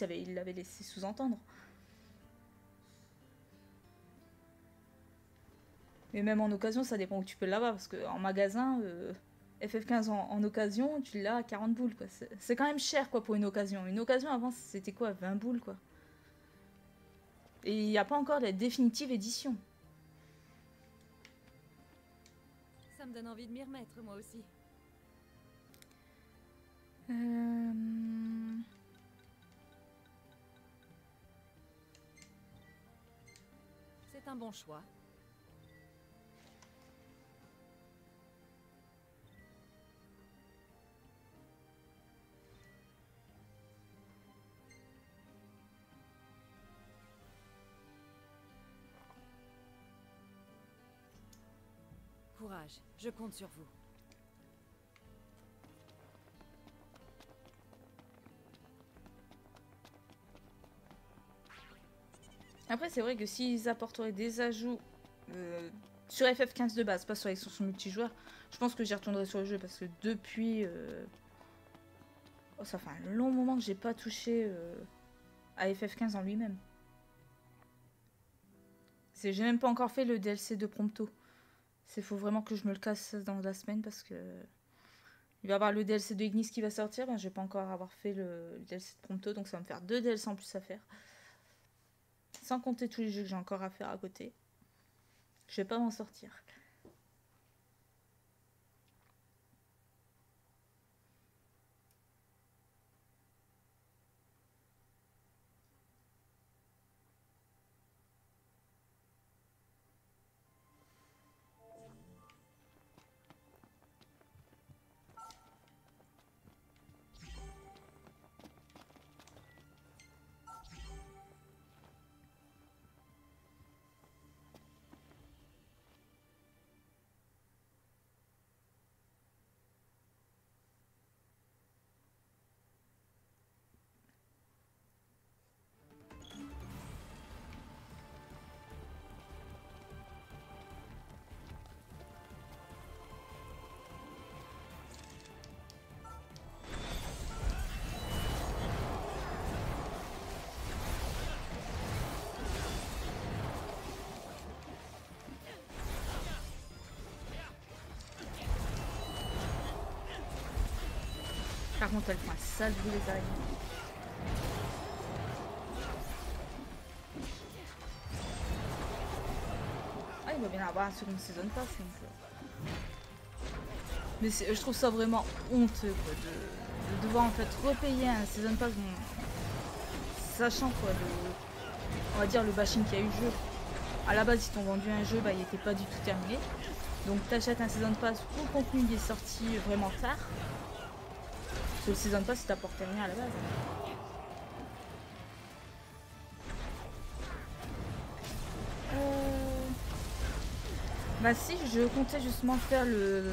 avait, il l'avait laissé sous-entendre. Mais même en occasion, ça dépend où tu peux l'avoir parce qu'en magasin, euh, FF15 en, en occasion, tu l'as à 40 boules quoi. C'est c'est quand même cher quoi pour une occasion. Une occasion avant, c'était quoi 20 boules quoi. Et il n'y a pas encore la définitive édition. Ça me donne envie de m'y remettre, moi aussi. Euh, C'est un bon choix. Je compte sur vous. Après, c'est vrai que s'ils apporteraient des ajouts euh, sur FF15 de base, pas sur l'extension multijoueur, je pense que j'y retournerai sur le jeu parce que depuis. euh, oh, ça fait un long moment que j'ai pas touché euh, à FF15 en lui-même. J'ai même pas encore fait le DLC de Prompto. C'est faut vraiment que je me le casse dans la semaine parce que il va y avoir le DLC de Ignis qui va sortir. Ben, je vais pas encore avoir fait le, le DLC de Prompto, donc ça va me faire deux DLC en plus à faire. Sans compter tous les jeux que j'ai encore à faire à côté. Je vais pas m'en sortir. Par contre, elles font un sale bruit les. Ah, il va bien avoir un second season pass donc. euh. Mais je trouve ça vraiment honteux de, de devoir en fait repayer un season pass sachant quoi le, on va dire le bashing qu'il y a eu le jeu. À la base ils t'ont vendu un jeu, bah il était pas du tout terminé. Donc t'achètes un season pass où le contenu il est sorti vraiment tard. Parce que le season pass il t'apportait rien à la base. Euh, Bah si, je comptais justement faire le,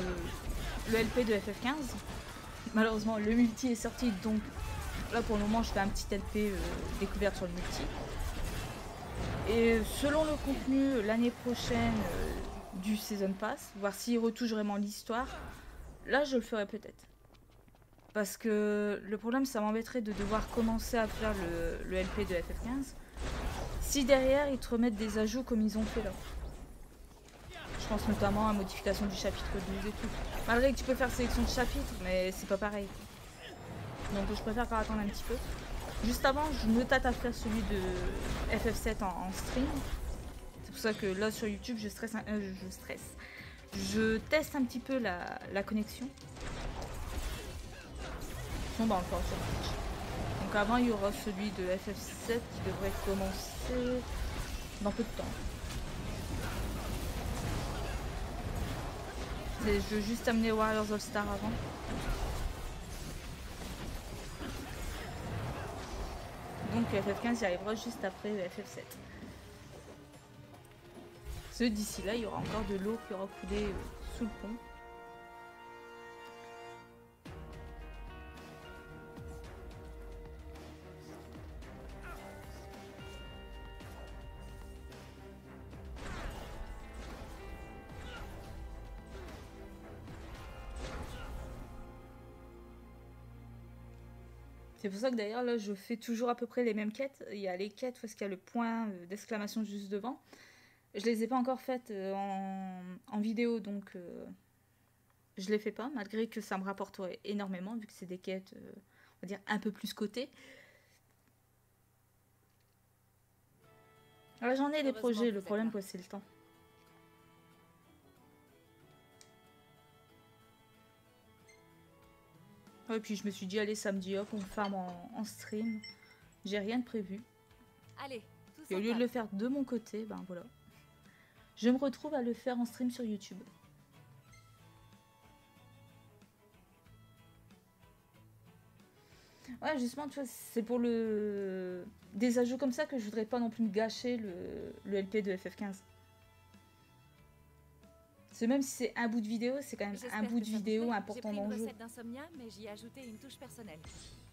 LP de FF15. Malheureusement, le multi est sorti, donc là pour le moment, je fais un petit LP euh, découverte sur le multi. Et selon le contenu, l'année prochaine euh, du Season Pass, voir s'il retouche vraiment l'histoire, là je le ferai peut-être. Parce que le problème, ça m'embêterait de devoir commencer à faire le, LP de FF15 si derrière ils te remettent des ajouts comme ils ont fait là. Je pense notamment à modification du chapitre 12 et tout. Malgré que tu peux faire sélection de chapitres, mais c'est pas pareil. Donc je préfère encore attendre un petit peu. Juste avant, je me tâte à faire celui de FF7 en, stream. C'est pour ça que là sur YouTube, je stresse. un- euh, je stresse. Je teste un petit peu la, la connexion. Sinon, bah, Twitch. Donc avant, il y aura celui de FF7 qui devrait commencer dans peu de temps. Je veux juste amener Warriors All Star avant. Donc FF15 y arrivera juste après FF7. Ce d'ici là, il y aura encore de l'eau qui aura coulé euh, sous le pont. C'est pour ça que d'ailleurs là je fais toujours à peu près les mêmes quêtes. Il y a les quêtes parce qu'il y a le point euh, d'exclamation juste devant. Je les ai pas encore faites euh, en, en vidéo donc euh, je les fais pas malgré que ça me rapporterait énormément vu que c'est des quêtes euh, on va dire un peu plus cotées. J'en ai des projets, le problème c'est le temps. Ouais, puis je me suis dit allez samedi hop on farm en, en stream. J'ai rien de prévu. Allez, tous Et au lieu de le faire de mon côté, ben voilà. Je me retrouve à le faire en stream sur YouTube. Ouais, justement, tu vois, c'est pour le des ajouts comme ça que je voudrais pas non plus me gâcher le, le LP de FF15. C'est même si c'est un bout de vidéo, c'est quand même un bout de vidéo important dans le jeu. mais j'y ai ajouté une touche personnelle.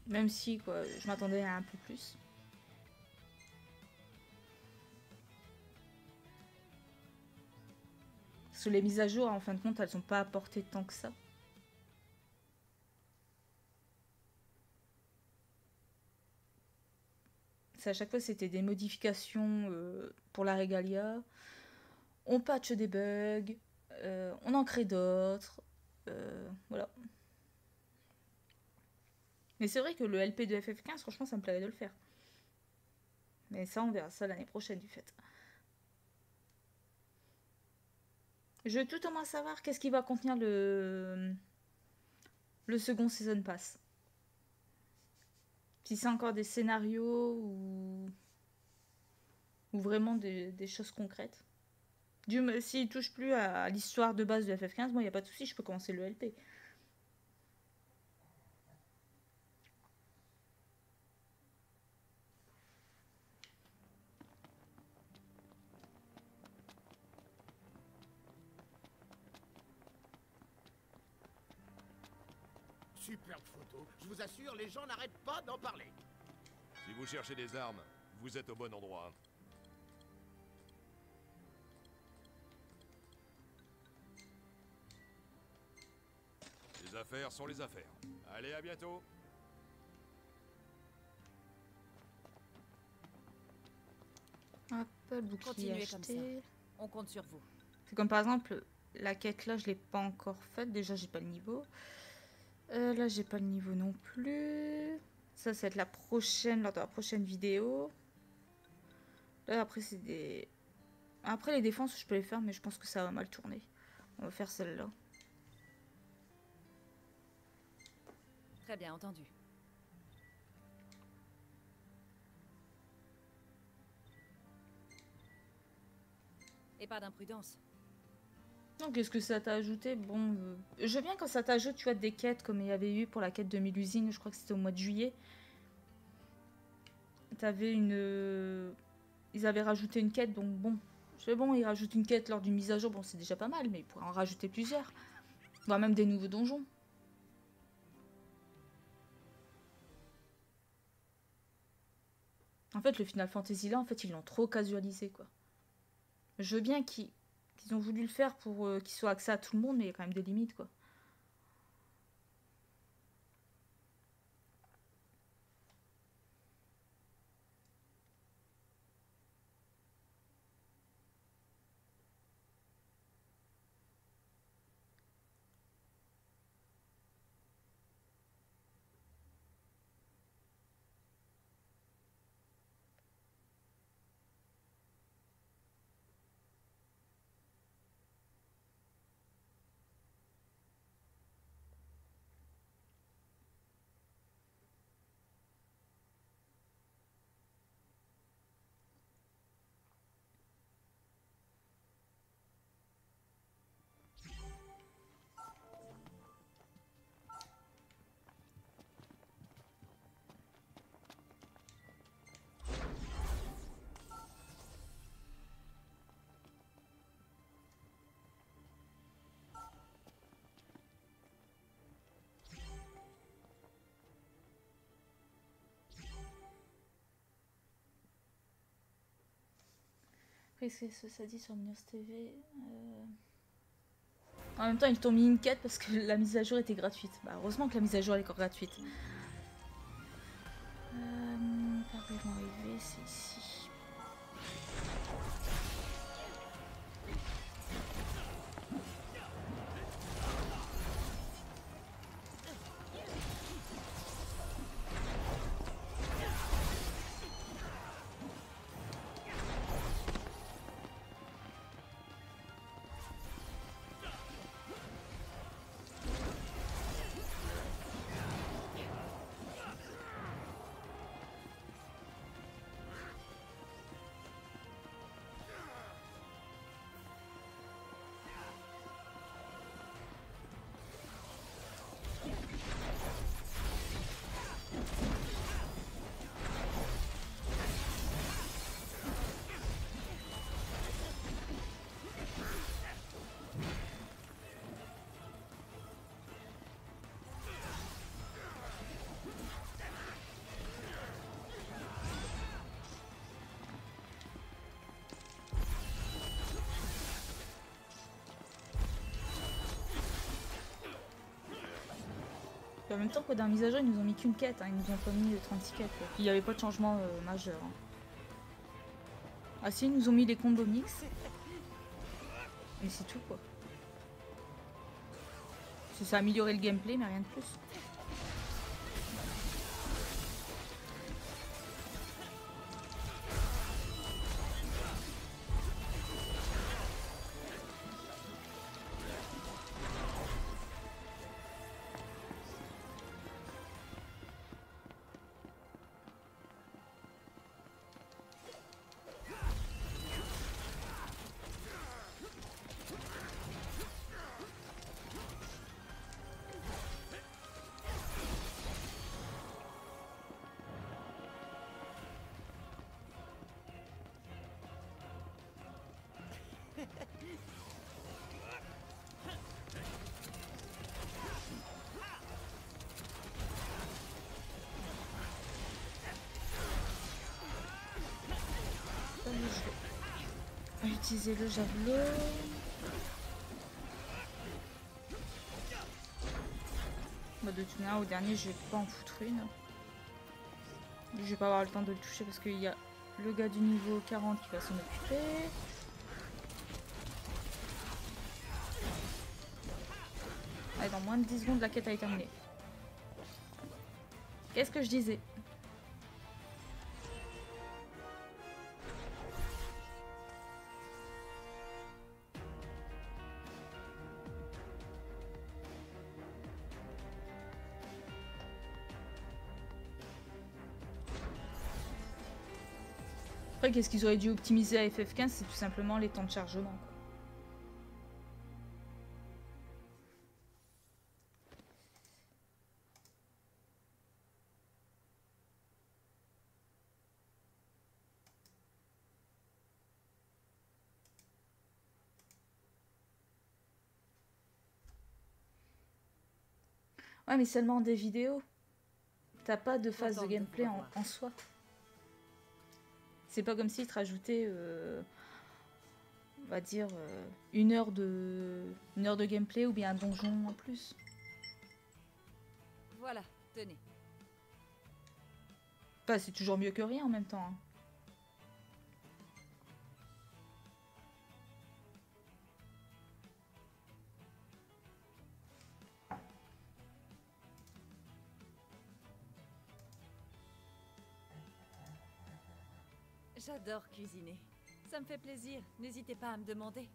Même si, quoi, je m'attendais à un peu plus. Parce que les mises à jour, en fin de compte, elles sont pas apportées tant que ça. C'est à chaque fois, c'était des modifications euh, pour la Regalia. On patch des bugs, euh, on en crée d'autres. euh, voilà. Mais c'est vrai que le LP de FF15, franchement, ça me plairait de le faire. Mais ça, on verra ça l'année prochaine, du fait. Je veux tout au moins savoir qu'est-ce qui va contenir le, le second Season Pass. Si c'est encore des scénarios ou, vraiment des choses concrètes. Dieu me, s'il touche plus à, à l'histoire de base de FF15, moi, il n'y a pas de souci, je peux commencer le LP. Superbe photo. Je vous assure, les gens n'arrêtent pas d'en parler. Si vous cherchez des armes, vous êtes au bon endroit. Affaires sont les affaires. Allez, à bientôt. Bouclier Continuez comme acheté. On compte sur vous. C'est comme par exemple la quête là, je l'ai pas encore faite. Déjà, j'ai pas le niveau. Euh, là, j'ai pas le niveau non plus. Ça, ça va être la prochaine, lors de la prochaine vidéo. Là, après, c'est des. Après, les défenses, je peux les faire, mais je pense que ça va mal tourner. On va faire celle-là. Très bien entendu. Et pas d'imprudence. Donc, qu'est-ce que ça t'a ajouté? Bon, euh, je bien quand ça t'ajoute, tu vois, des quêtes comme il y avait eu pour la quête de 1000 usines, je crois que c'était au mois de juillet. T'avais une. euh, Ils avaient rajouté une quête, donc bon. C'est bon, ils rajoutent une quête lors d'une mise à jour, bon, c'est déjà pas mal, mais ils pourraient en rajouter plusieurs. Voire même des nouveaux donjons. En fait, le Final Fantasy là, en fait, ils l'ont trop casualisé, quoi. Je veux bien qu'ils qu'ils ont voulu le faire pour euh, qu'il soit accès à tout le monde, mais il y a quand même des limites, quoi. Qu'est-ce que ça dit sur News TV Euh, En même temps, ils t'ont mis une quête parce que la mise à jour était gratuite. Bah, heureusement que la mise à jour elle est encore gratuite. Euh, C'est ici. Et en même temps dans la mise à jour, ils nous ont mis qu'une quête, hein, ils nous ont pas mis euh, 36 quêtes. quoi. Il n'y avait pas de changement euh, majeur. hein. Ah si, ils nous ont mis les combos mix. Mais c'est tout quoi. Ça a amélioré le gameplay, mais rien de plus. Le javelot. Bah, de toute manière, au dernier, je vais pas en foutre une. Je vais pas avoir le temps de le toucher parce qu'il y a le gars du niveau 40 qui va s'en occuper. Allez, dans moins de 10 secondes, la quête a été terminée. Qu'est-ce que je disais? Après, qu'est-ce qu'ils auraient dû optimiser à FF15 C'est tout simplement les temps de chargement. quoi. Ouais, mais seulement des vidéos. T'as pas de phase de gameplay en soi. C'est pas comme s'ils te rajoutaient, euh, on va dire, euh, une, heure de, une heure de gameplay ou bien un donjon en plus. Voilà, tenez. Enfin, c'est toujours mieux que rien en même temps. hein. J'adore cuisiner. Ça me fait plaisir. N'hésitez pas à me demander.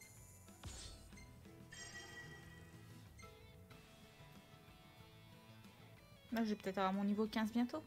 Là, je vais peut-être avoir mon niveau 15 bientôt.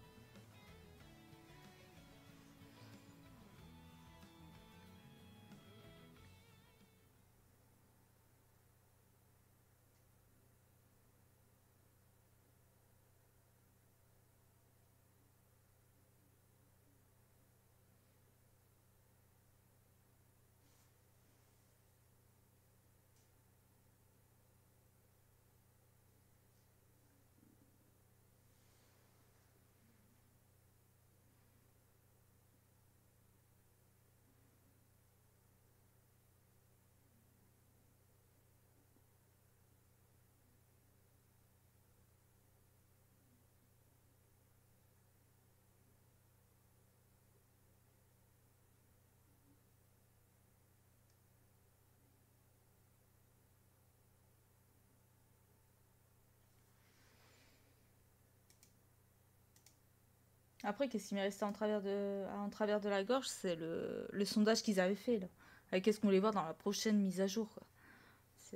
Après, qu'est-ce qui m'est resté en travers de, en travers de la gorge, c'est le, sondage qu'ils avaient fait là. Qu'est-ce qu'on les voit dans la prochaine mise à jour.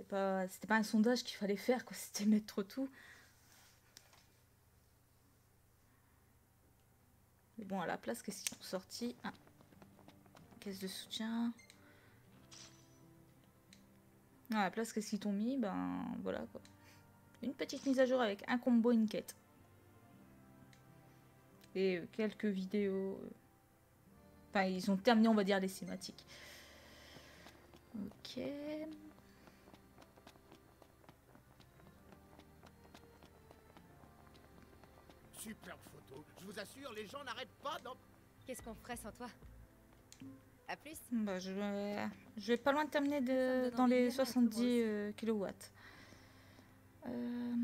pas, c'était pas un sondage qu'il fallait faire. C'était mettre tout. Mais bon, à la place, qu'est-ce qu'ils ont sorti? Ah. Caisse de soutien. À la place, qu'est-ce qu'ils t'ont mis? Ben voilà quoi. Une petite mise à jour avec un combo, une quête. Et euh, quelques vidéos. euh. Enfin, ils ont terminé, on va dire, les cinématiques. Ok. Superbe photo. Je vous assure, les gens n'arrêtent pas d'en... Qu'est-ce qu'on ferait sans toi? À plus Bah, je, vais... je vais pas loin de terminer de... dans les les mettre, moi 70 aussi. euh, kilowatts. Euh,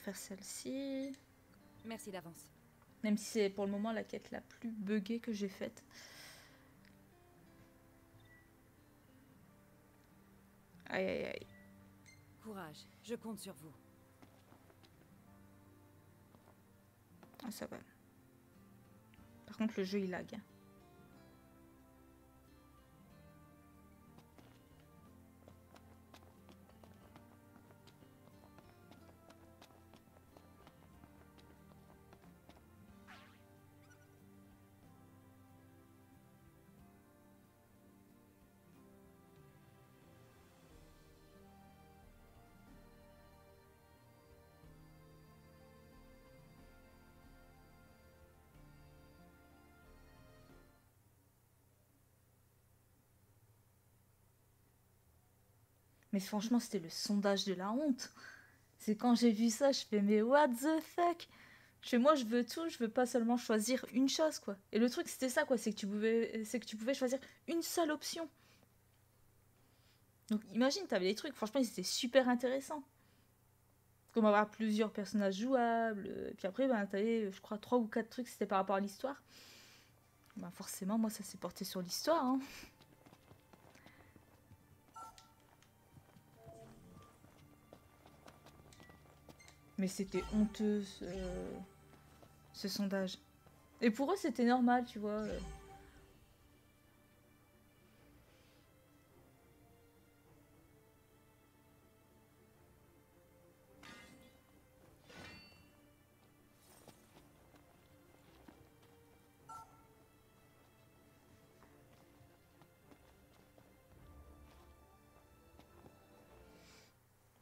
refaire celle-ci. Merci d'avance. Même si c'est pour le moment la quête la plus buggée que j'ai faite. Aïe aïe aïe. Courage, je compte sur vous. Ah, ça va. Par contre, le jeu il lag. Mais franchement, c'était le sondage de la honte. C'est quand j'ai vu ça, je fais mais what the fuck? Chez moi, je veux tout, je veux pas seulement choisir une chose quoi. Et le truc c'était ça quoi, c'est que tu pouvais choisir une seule option. Donc imagine, t'avais des trucs, franchement, ils étaient super intéressants. Comme avoir plusieurs personnages jouables, et puis après ben t'avais je crois trois ou quatre trucs c'était par rapport à l'histoire. Ben forcément, moi ça s'est porté sur l'histoire hein. Mais c'était honteux ce, sondage. Et pour eux, c'était normal, tu vois.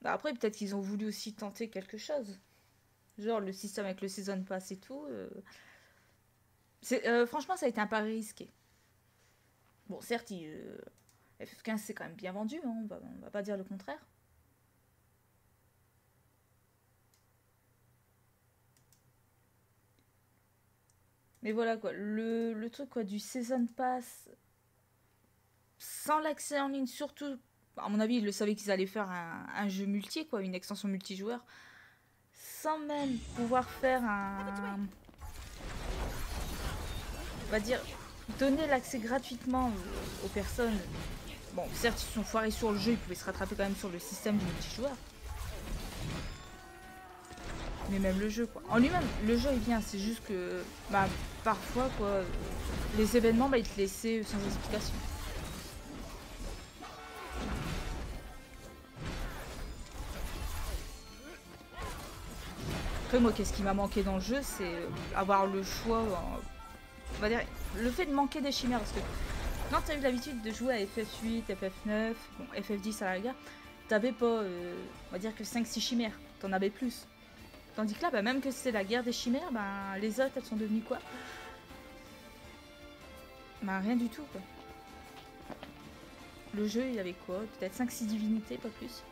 Bah après, peut-être qu'ils ont voulu aussi tenter quelque chose. Genre le système avec le season pass et tout. euh, euh, franchement, ça a été un pari risqué. Bon, certes, il, euh, FF15 c'est quand même bien vendu, hein, on, va, on va pas dire le contraire. Mais voilà quoi, le, le truc quoi du season pass sans l'accès en ligne, surtout à mon avis, ils le savaient qu'ils allaient faire un, jeu multi, quoi, une extension multijoueur, sans même pouvoir faire un. On va dire, donner l'accès gratuitement aux, personnes. Bon, certes, ils sont foirés sur le jeu, ils pouvaient se rattraper quand même sur le système du multijoueur. Mais même le jeu, quoi. En lui-même, le jeu est bien, c'est juste que, bah, parfois, quoi, les événements, bah, ils te laissaient sans explication. Après, moi, qu'est-ce qui m'a manqué dans le jeu, c'est avoir le choix. euh, on va dire, le fait de manquer des chimères. Parce que quand tu as eu l'habitude de jouer à FF8, FF9, bon, FF10 à la rigueur, t'avais pas, euh, on va dire que 5-6 chimères. T'en avais plus. Tandis que là, bah, même que c'était la guerre des chimères, bah, les autres, elles sont devenues quoi? Bah, rien du tout, quoi. Le jeu, il avait quoi? Peut-être 5-6 divinités, pas plus.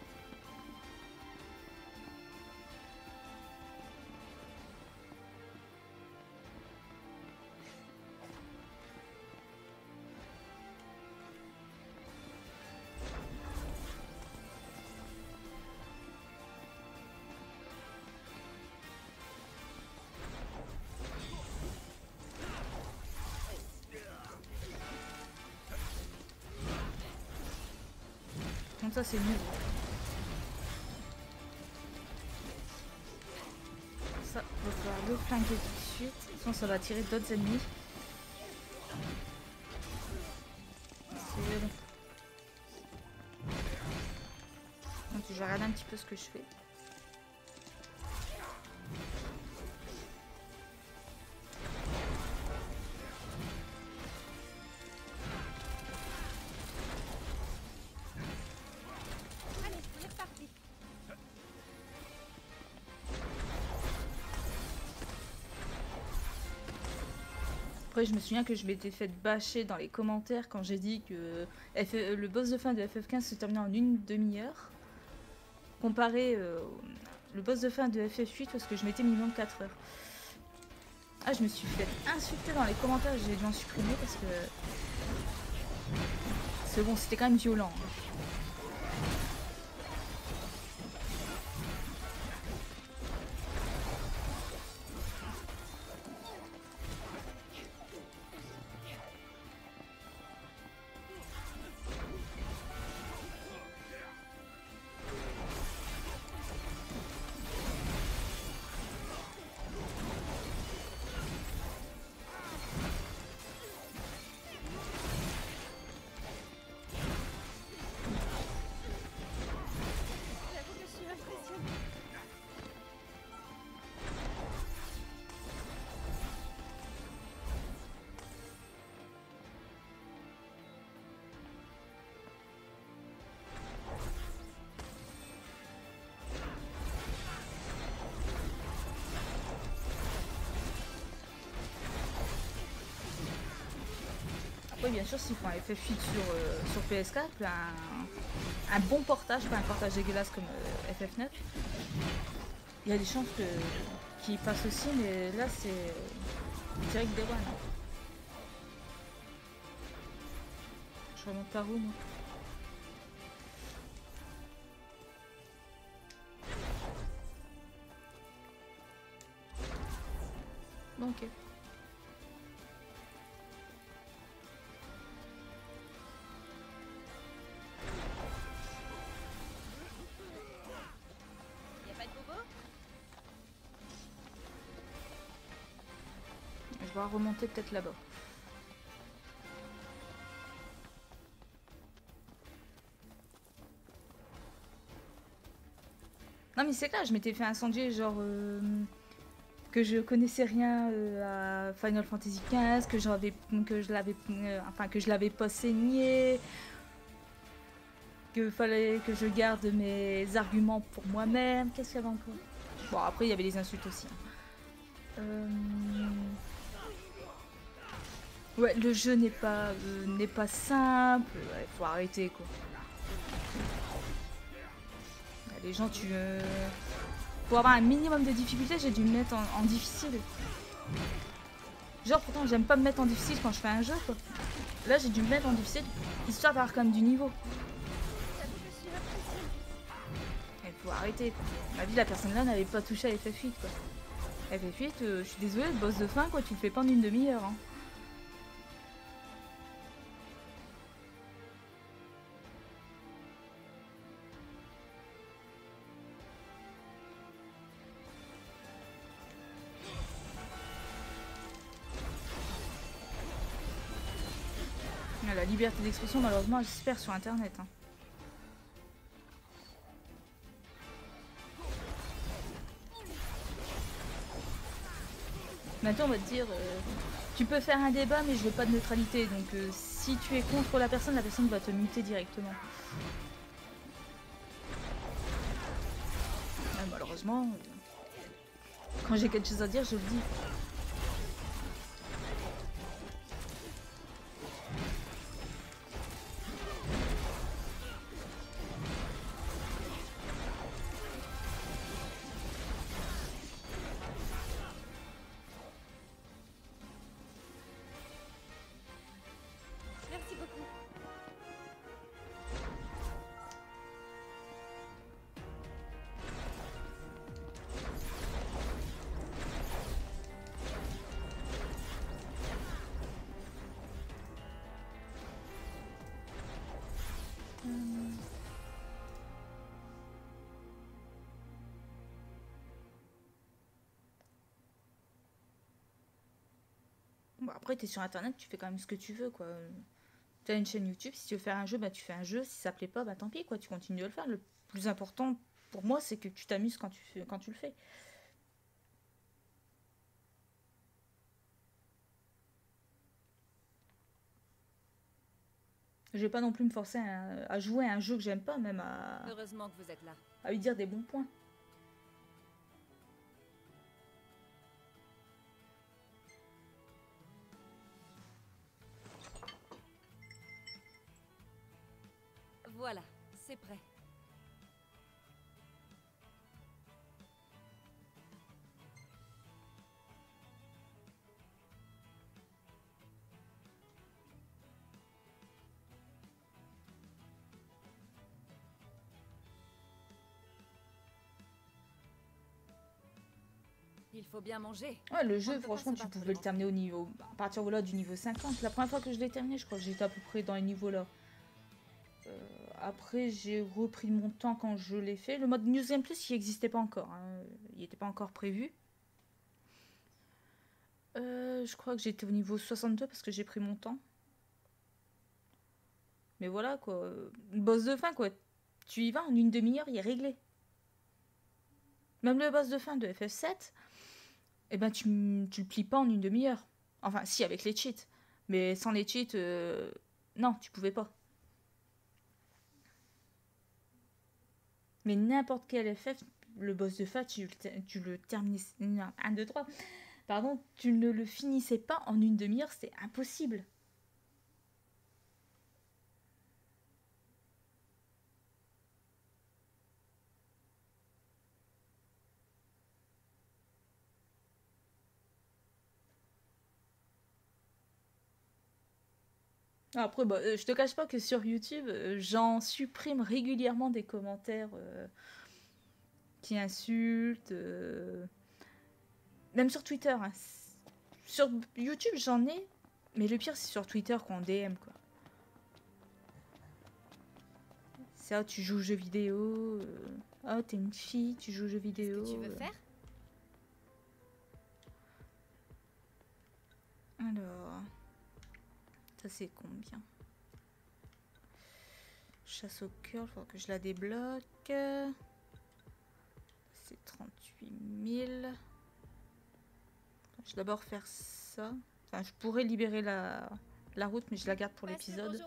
Ça c'est mieux. Ça, va pouvoir le flinguer tout de suite. Sinon ça va attirer d'autres ennemis. Je vais un petit peu ce que je fais. Après, je me souviens que je m'étais fait bâcher dans les commentaires quand j'ai dit que le boss de fin de FF15 se terminait en une demi-heure. Comparé euh, le boss de fin de FF8 parce que je mettais minimum 4 heures. Ah, je me suis fait insulter dans les commentaires j'ai dû en supprimer parce que. C'est bon, c'était quand même violent. hein. Bien sûr, s'ils font un FF8 sur, euh, sur PS4, un, un bon portage, pas un portage dégueulasse comme euh, FF9, il y a des chances que qu'il passe aussi, mais là, c'est direct des one. Je remonte par où, moi? Remonter peut-être là-bas. Non mais c'est clair, je m'étais fait incendier genre euh, que je connaissais rien euh, à Final Fantasy XV, que j'avais que je l'avais euh, enfin que je l'avais pas saigné, que fallait que je garde mes arguments pour moi-même. Qu'est-ce qu'il y avait encore? Bon après il y avait les insultes aussi. hein. Ouais, le jeu n'est pas euh, n'est pas simple. Ouais, faut arrêter quoi. Ouais, Les gens, tu euh, pour avoir un minimum de difficulté, j'ai dû me mettre en, en difficile. Genre pourtant j'aime pas me mettre en difficile quand je fais un jeu quoi. Là j'ai dû me mettre en difficile histoire d'avoir quand même du niveau. Il faut arrêter. Quoi. Ma vie la personne là n'avait pas touché à FF8 quoi. FF8, euh, je suis désolée, le boss de fin quoi, tu le fais pas en une demi-heure. hein. Liberté d'expression, malheureusement, perd sur Internet. hein. Maintenant, on va te dire, euh, tu peux faire un débat, mais je veux pas de neutralité. Donc, euh, si tu es contre la personne, la personne va te muter directement. Ouais, malheureusement, euh, quand j'ai quelque chose à dire, je le dis. Après, t'es sur internet, tu fais quand même ce que tu veux, quoi. Tu as une chaîne YouTube, si tu veux faire un jeu, bah tu fais un jeu. Si ça plaît pas, bah tant pis, quoi. Tu continues de le faire. Le plus important pour moi, c'est que tu t'amuses quand tu, fais- quand tu le fais. Je vais pas non plus me forcer à, à jouer à un jeu que j'aime pas, même à, Heureusement que vous êtes là. à lui dire des bons points. Voilà, c'est prêt. Il faut bien manger. Ouais, le jeu, franchement, tu pouvais le terminer au niveau. À partir voilà, du niveau 50. La première fois que je l'ai terminé, je crois que j'étais à peu près dans les niveaux là. Après, j'ai repris mon temps quand je l'ai fait. Le mode News Game Plus, il n'existait pas encore. hein. Il n'était pas encore prévu. Euh, je crois que j'étais au niveau 62 parce que j'ai pris mon temps. Mais voilà, quoi. Boss de fin, quoi. Tu y vas en une demi-heure, il est réglé. Même le boss de fin de FF7, eh ben tu, tu le plies pas en une demi-heure. Enfin, si, avec les cheats. Mais sans les cheats, euh, non, tu pouvais pas. Mais n'importe quel FF, le boss de fin, tu, tu le terminais. 1, 2, 3. Pardon, tu ne le finissais pas en une demi-heure, c'est impossible. Après, bah, euh, je te cache pas que sur YouTube, euh, j'en supprime régulièrement des commentaires euh, qui insultent. Même sur Twitter. hein. Sur YouTube, j'en ai. Mais le pire, c'est sur Twitter qu'on DM, quoi. Ah, tu joues aux jeux vidéo. Ah, t'es une fille, tu joues aux jeux Qu'est-ce vidéo. que tu veux faire? Alors, ça c'est combien? Chasse au cœur, faut que je la débloque. C'est 38 000. Je vais d'abord faire ça. Enfin, je pourrais libérer la, la route, mais je la garde pour l'épisode.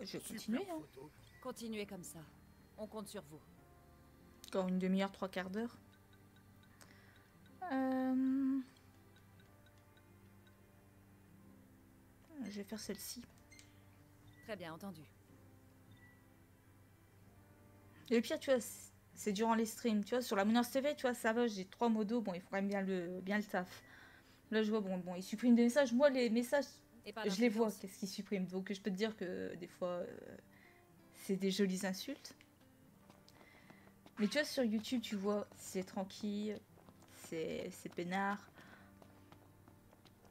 Je vais continuer. Hein. Continuez comme ça. On compte sur vous. Encore une demi-heure, trois quarts d'heure. Euh, Je vais faire celle-ci. Très bien entendu. Et le pire, tu vois, c'est- durant les streams. Tu vois, sur la Mooners TV, tu vois, ça va, j'ai trois modos. Bon, il faut quand même bien le, bien le taf. Là, je vois, bon, bon, ils suppriment des messages. Moi, les messages, Et pas je les vois, qu'est-ce qu'ils suppriment. Donc, je peux te dire que des fois, euh, c'est des jolies insultes. Mais tu vois, sur YouTube, tu vois, c'est tranquille, c'est c'est peinard.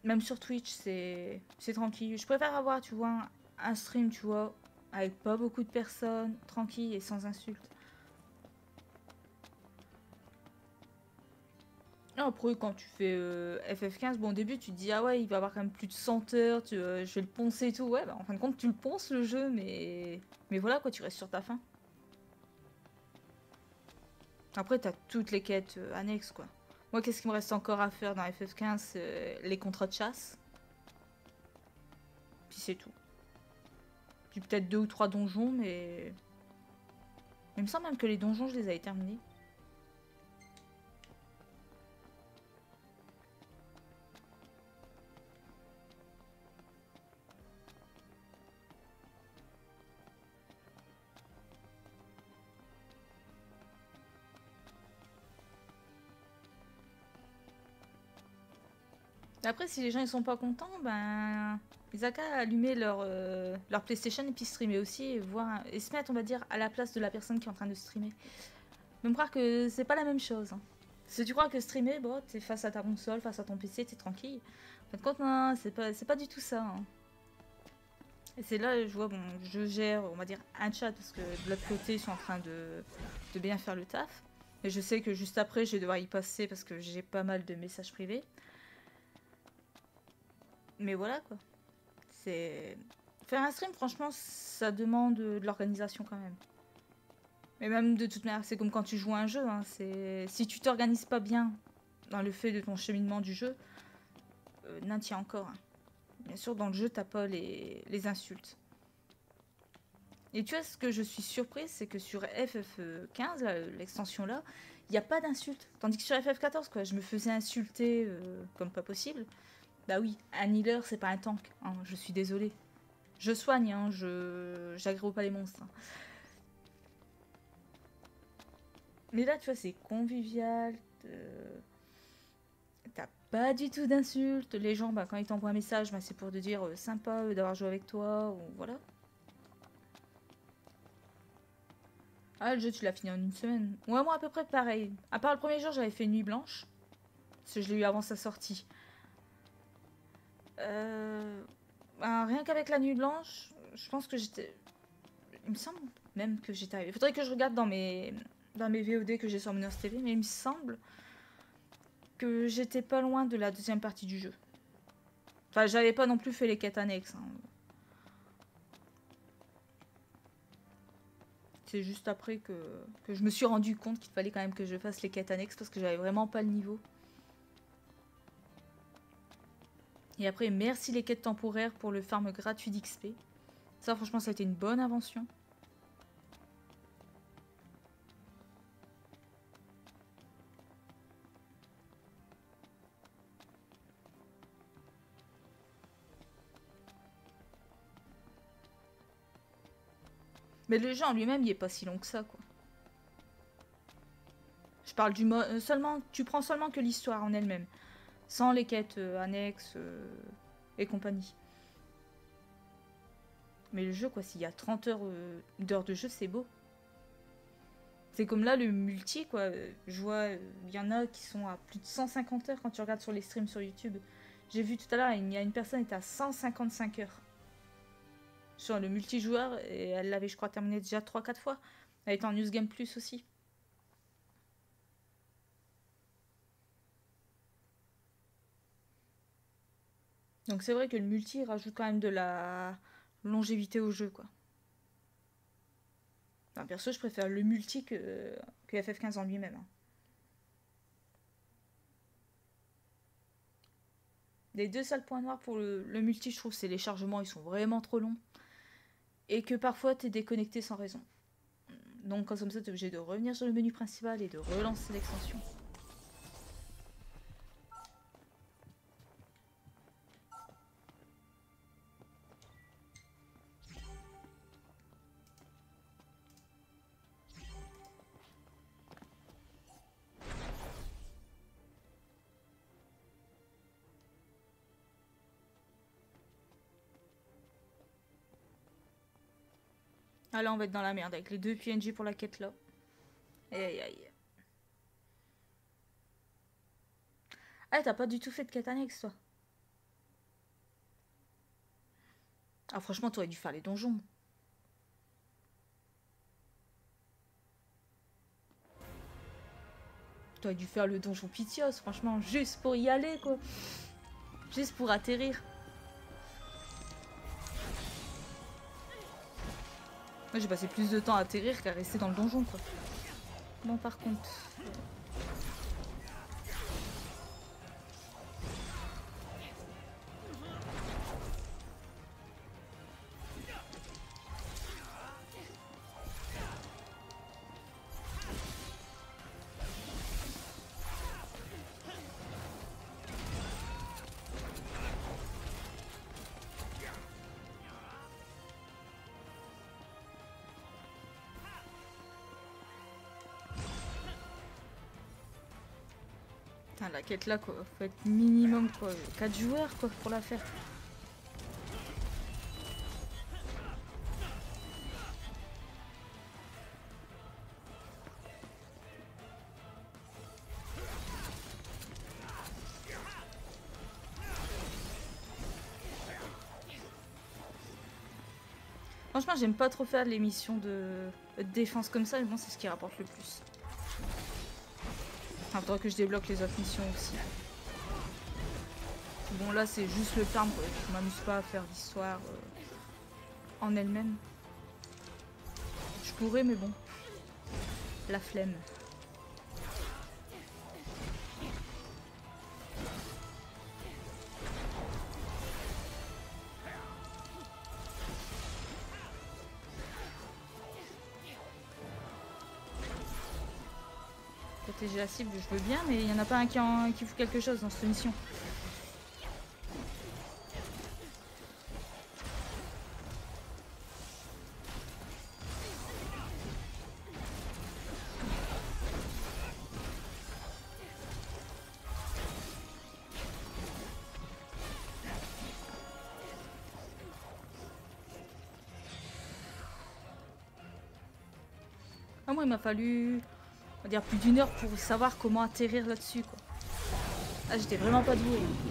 Même sur Twitch, c'est tranquille. Je préfère avoir, tu vois, un, stream, tu vois, avec pas beaucoup de personnes, tranquille et sans insultes. Après, quand tu fais euh, FF15, bon, au début, tu te dis, ah ouais, il va avoir quand même plus de 100 heures, tu, euh, je vais le poncer et tout. Ouais, bah, en fin de compte, tu le ponces le jeu, mais, mais voilà, quoi, tu restes sur ta fin. Après, t'as toutes les quêtes euh, annexes, quoi. Moi, qu'est-ce qu'il me reste encore à faire dans FF15 C'est Les contrats de chasse. Puis c'est tout. Puis peut-être deux ou trois donjons, mais. Il me semble même que les donjons, je les avais terminés. Après, si les gens ils sont pas contents, ben ils ont qu'à allumer leur, euh, leur PlayStation et puis streamer aussi et voir et se mettre, on va dire, à la place de la personne qui est en train de streamer. Même croire que c'est pas la même chose. hein. Si tu crois que streamer, bon, t'es face à ta console, face à ton PC, t'es tranquille. En fin de compte, non, c'est pas, pas du tout ça. hein. Et c'est là, je vois, bon, je gère, on va dire, un chat parce que de l'autre côté, ils sont en train de, de bien faire le taf. Et je sais que juste après, je vais devoir y passer parce que j'ai pas mal de messages privés. Mais voilà quoi. C'est. Faire un stream, franchement, ça demande de l'organisation quand même. Mais même de toute manière, c'est comme quand tu joues à un jeu. hein. Si tu t'organises pas bien dans le fait de ton cheminement du jeu, euh, n'en tient encore. hein. Bien sûr, dans le jeu, t'as pas les... insultes. Et tu vois, ce que je suis surprise, c'est que sur FF15, là, l'extension là, il n'y a pas d'insultes. Tandis que sur FF14, quoi, je me faisais insulter euh, comme pas possible. Bah oui, un healer, c'est pas un tank. hein, je suis désolée. Je soigne, hein, je j'aggro pas les monstres. hein. Mais là, tu vois, c'est convivial. euh, T'as pas du tout d'insultes. Les gens, bah, quand ils t'envoient un message, bah, c'est pour te dire euh, sympa euh, d'avoir joué avec toi, ou voilà. Ah, le jeu, tu l'as fini en une semaine. Ouais, moi, à peu près pareil. À part le premier jour, j'avais fait Nuit Blanche. Parce que je l'ai eu avant sa sortie. Euh, ben, rien qu'avec la nuit blanche, je pense que j'étais. Il me semble même que j'étais arrivée. Il faudrait que je regarde dans mes, dans mes VOD que j'ai sur Mooners TV, mais il me semble que j'étais pas loin de la deuxième partie du jeu. Enfin, j'avais pas non plus fait les quêtes annexes. hein. C'est juste après que, que je me suis rendu compte qu'il fallait quand même que je fasse les quêtes annexes parce que j'avais vraiment pas le niveau. Et après, merci les quêtes temporaires pour le farm gratuit d'XP. Ça, franchement, ça a été une bonne invention. Mais le jeu en lui-même, il est pas si long que ça, quoi. Je parle du mode seulement. Tu prends seulement que l'histoire en elle-même, sans les quêtes euh, annexes euh, et compagnie. Mais le jeu, quoi, s'il y a 30 heures euh, d'heures de jeu, c'est beau. C'est comme là, le multi, quoi. Je vois, il y en a qui sont à plus de 150 heures quand tu regardes sur les streams sur YouTube. J'ai vu tout à l'heure, il y a une personne qui était à 155 heures. Sur le multijoueur, et elle l'avait, je crois, terminé déjà 3-4 fois. Elle était en News Game Plus aussi. Donc c'est vrai que le multi rajoute quand même de la longévité au jeu, quoi. Enfin, perso, je préfère le multi que, que FF15 en lui-même. hein. Les deux seuls points noirs pour le, le multi, je trouve, c'est les chargements, ils sont vraiment trop longs. Et que parfois, t'es déconnecté sans raison. Donc, comme ça, t'es obligé de revenir sur le menu principal et de relancer l'extension. Ah là, on va être dans la merde avec les deux PNJ pour la quête là. Aïe aïe aïe. Ah, t'as pas du tout fait de quête annexe, toi Ah, franchement, t'aurais dû faire les donjons. T'aurais dû faire le donjon Pitios, franchement, juste pour y aller, quoi. Juste pour atterrir. Moi, j'ai passé plus de temps à atterrir qu'à rester dans le donjon, quoi. Bon, par contre... La quête là, quoi. Faut être minimum, quoi. 4 joueurs, quoi, pour la faire. Franchement, j'aime pas trop faire les missions de de défense comme ça, mais bon, c'est ce qui rapporte le plus. Enfin, faudrait que je débloque les autres missions aussi. Bon, là, c'est juste le farm, quoi. Je m'amuse pas à faire l'histoire euh, en elle-même. Je pourrais, mais bon. La flemme. Protéger la cible, je veux bien, mais il n'y en a pas un qui, en- qui fout quelque chose dans cette mission. Ah, moi, il m'a fallu, plus d'une heure pour savoir comment atterrir là-dessus, quoi. Ah, j'étais vraiment pas douée. hein.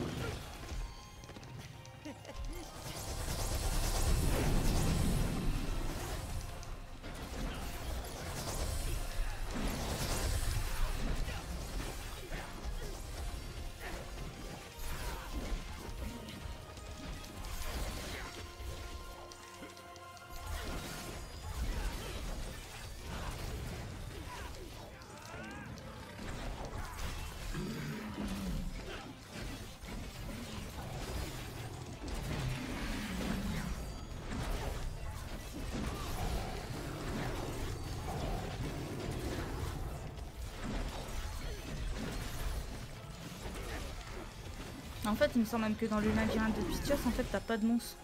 Fait, il me semble même que dans le labyrinthe de Pitios, en fait, t'as pas de monstre.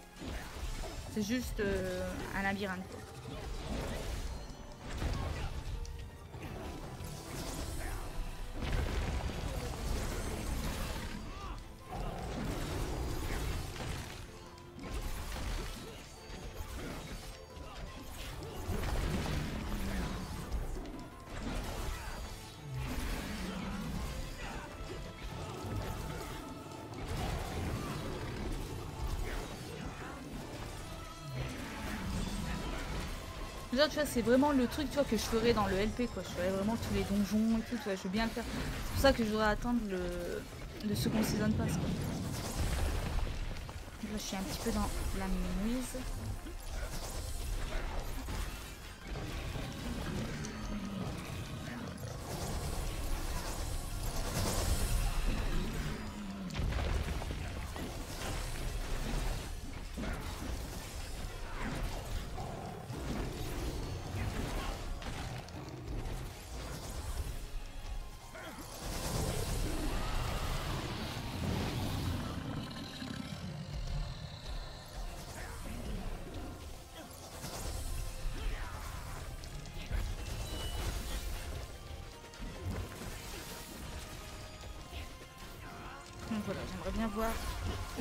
C'est juste euh, un labyrinthe, quoi. Tu vois, c'est vraiment le truc, tu vois, que je ferais dans le LP, quoi. Je ferais vraiment tous les donjons et tout, tu vois, je veux bien le faire. C'est pour ça que je voudrais attendre le, le second season pass. Là, je suis un petit peu dans la mise.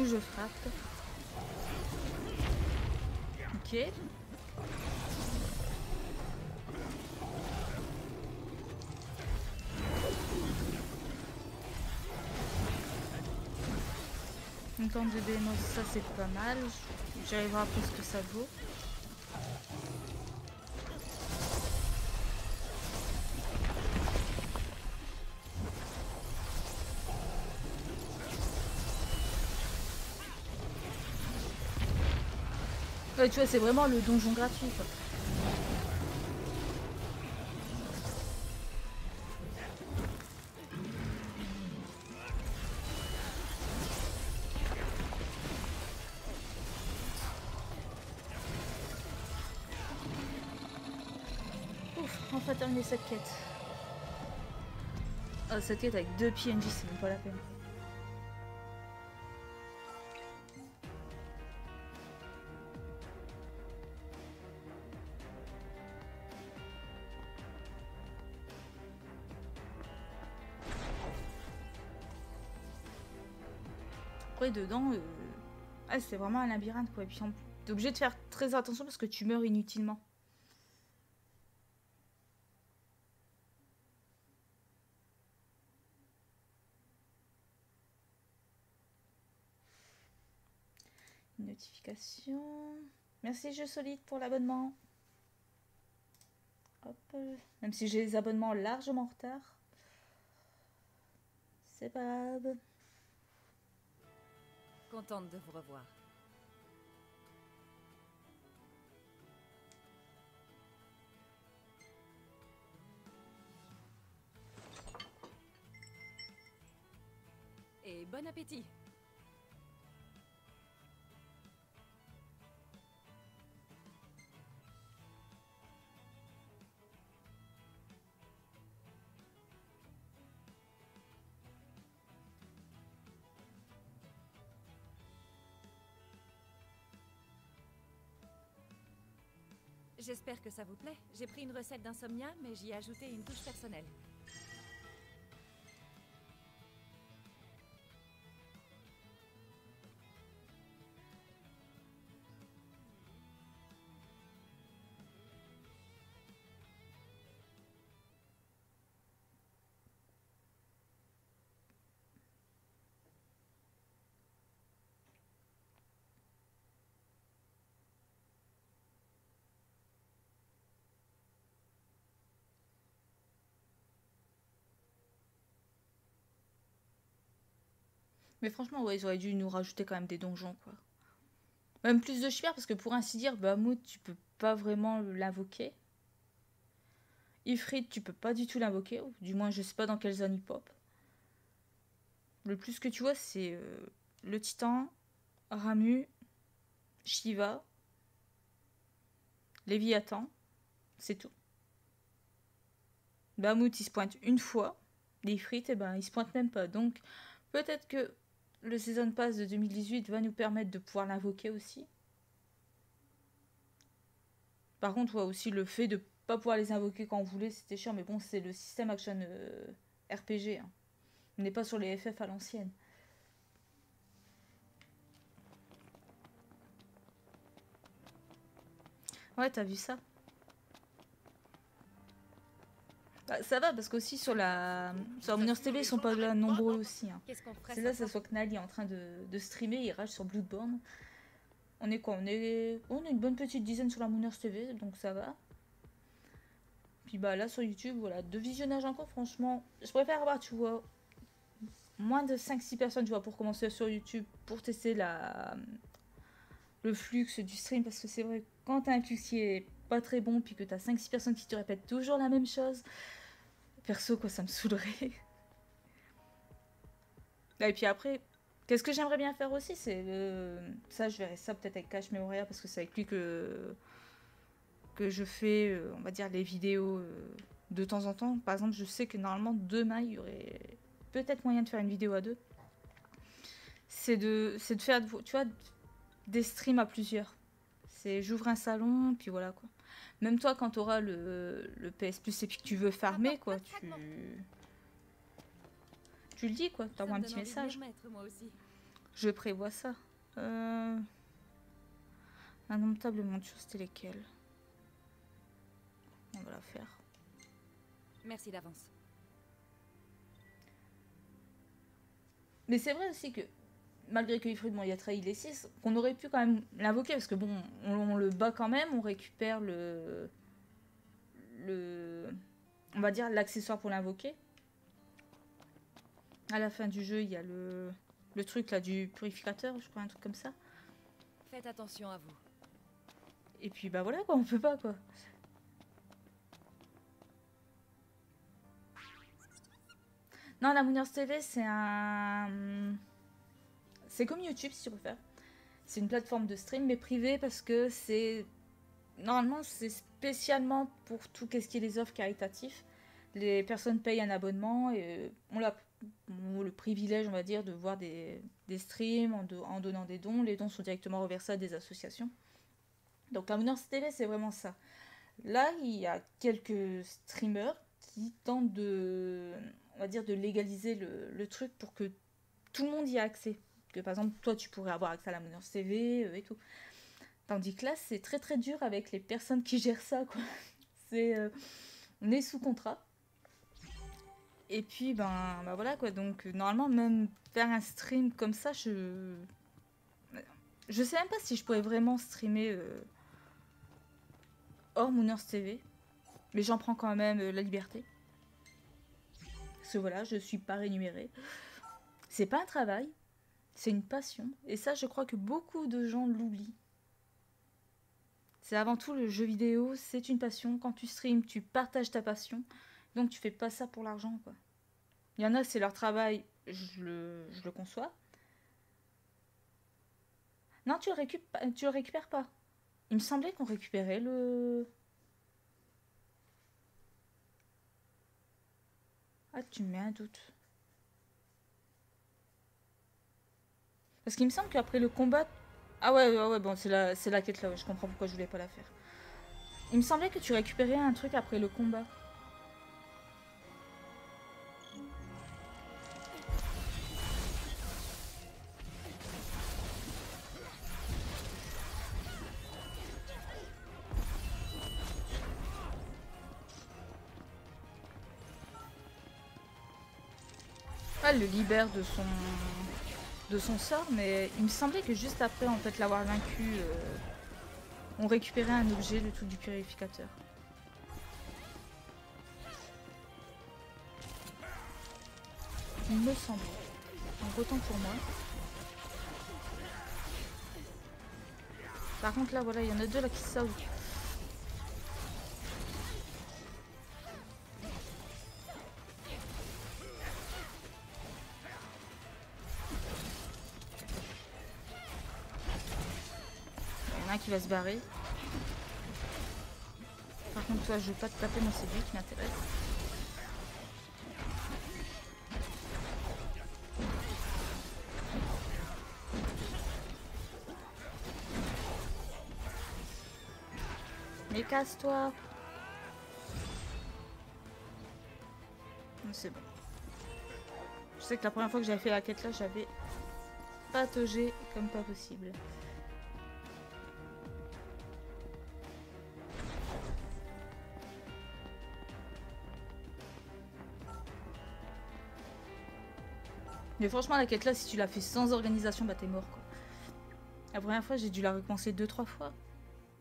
Je frappe. Ok. Une tente de démos, ça c'est pas mal. J'arrive voir ce que ça vaut. Tu vois, c'est vraiment le donjon gratuit. Quoi. Ouf, enfin terminé cette quête. Ah, cette quête avec deux PNJ, c'est même pas la peine. Euh, c'est vraiment un labyrinthe, quoi. Et puis, obligé de faire très attention parce que tu meurs inutilement. Notification. Merci Jeu Solide pour l'abonnement. Même si j'ai les abonnements largement en retard. C'est pas. Contente de vous revoir. Et bon appétit J'espère que ça vous plaît. J'ai pris une recette d'insomnia, mais j'y ai ajouté une touche personnelle. Franchement, ouais, ils auraient dû nous rajouter quand même des donjons, quoi. Même plus de chimères, parce que pour ainsi dire, Bahamut, tu peux pas vraiment l'invoquer. Ifrit, tu peux pas du tout l'invoquer, du moins, je sais pas dans quelle zone il pop. Le plus que tu vois, c'est euh, le Titan, Ramu, Shiva, Léviathan, c'est tout. Bahamut, il se pointe une fois, l'Ifrit, eh ben, il se pointe même pas. Donc, peut-être que le Season Pass de 2018 va nous permettre de pouvoir l'invoquer aussi. Par contre, ouais, aussi le fait de pas pouvoir les invoquer quand on voulait, c'était chiant, mais bon, c'est le système action euh, RPG. hein. On n'est pas sur les FF à l'ancienne. Ouais, t'as vu ça? Bah, Ça va, parce qu'aussi sur la, sur la Mooners TV, ils sont pas là nombreux aussi. hein. C'est là, ça soit Knali en train de, de streamer, il rage sur Bloodborne. On est quoi on est, on est une bonne petite dizaine sur la Mooners TV, donc ça va. puis bah là sur YouTube, voilà, de visionnage en cours, franchement, je préfère avoir, tu vois, moins de 5-6 personnes, tu vois, pour commencer sur YouTube, pour tester la le flux du stream, parce que c'est vrai, quand t'as un flux qui est pas très bon, puis que t'as 5-6 personnes qui te répètent toujours la même chose, perso, quoi, ça me saoulerait. Et puis après, qu'est-ce que j'aimerais bien faire aussi, c'est ça, je verrai ça peut-être avec Cash Memoria, parce que c'est avec lui que que je fais, euh, on va dire, les vidéos euh, de temps en temps. Par exemple, je sais que normalement demain, il y aurait peut-être moyen de faire une vidéo à deux. C'est de, de faire, tu vois, des streams à plusieurs. C'est j'ouvre un salon, puis voilà quoi. Même toi, quand tu auras le, le, PS Plus et puis que tu veux farmer, quoi, tu. Tu le dis, quoi. Tu envoies un petit message. Je prévois ça. Euh... Indomptablement de choses, c'était lesquelles On va la faire. Merci d'avance. Mais c'est vrai aussi que malgré que Ifrid, bon, il a trahi les 6, qu'on aurait pu quand même l'invoquer, parce que bon, on, le bat quand même, on récupère le. le on va dire l'accessoire pour l'invoquer. À la fin du jeu, il y a le, le truc là du purificateur, je crois, un truc comme ça. Faites attention à vous. Et puis bah voilà quoi, on peut pas quoi. Non, la Mooners TV, c'est un. C'est comme YouTube si tu préfères. C'est une plateforme de stream, mais privée parce que c'est. Normalement, c'est spécialement pour tout ce qui est les offres caritatives. Les personnes payent un abonnement et on a le privilège, on va dire, de voir des, streams en, donnant des dons. Les dons sont directement reversés à des associations. Donc la Mooners TV, c'est vraiment ça. Là, il y a quelques streamers qui tentent de, on va dire, de légaliser le, le truc pour que tout le monde y ait accès par exemple, toi, tu pourrais avoir accès à la monnaie CV euh, et tout. Tandis que là, c'est très très dur avec les personnes qui gèrent ça, quoi. Euh, on est sous contrat. Et puis, ben, ben voilà, quoi. Donc, normalement, même faire un stream comme ça, je. Je sais même pas si je pourrais vraiment streamer euh, hors Mooners TV. Mais j'en prends quand même la liberté. Parce que voilà, je suis pas rémunérée. C'est pas un travail, c'est une passion. Et ça, je crois que beaucoup de gens l'oublient. C'est avant tout le jeu vidéo, c'est une passion. Quand tu streams, tu partages ta passion. Donc tu fais pas ça pour l'argent, quoi. Il y en a, c'est leur travail, je le, conçois. Non, tu le, tu le récupères pas. Il me semblait qu'on récupérait le... Ah, tu me mets un doute. Parce qu'il me semble qu'après le combat... Ah ouais, ouais, ouais bon, c'est la, la quête là, je comprends pourquoi je voulais pas la faire. Il me semblait que tu récupérais un truc après le combat. Ah, le libère de son de son sort, mais il me semblait que juste après en fait l'avoir vaincu, euh, on récupérait un objet, le truc du purificateur. Il me semble. Donc autant pour moi. Par contre là voilà, il y en a deux là qui sautent. Va se barrer. Par contre, toi, je veux pas te taper, moi, c'est lui qui m'intéresse. Mais casse-toi C'est bon. Je sais que la première fois que j'avais fait la quête là, j'avais pataugé comme pas possible. Mais franchement, la quête là, si tu l'as fait sans organisation, bah t'es mort quoi. La première fois, j'ai dû la recommencer deux trois fois.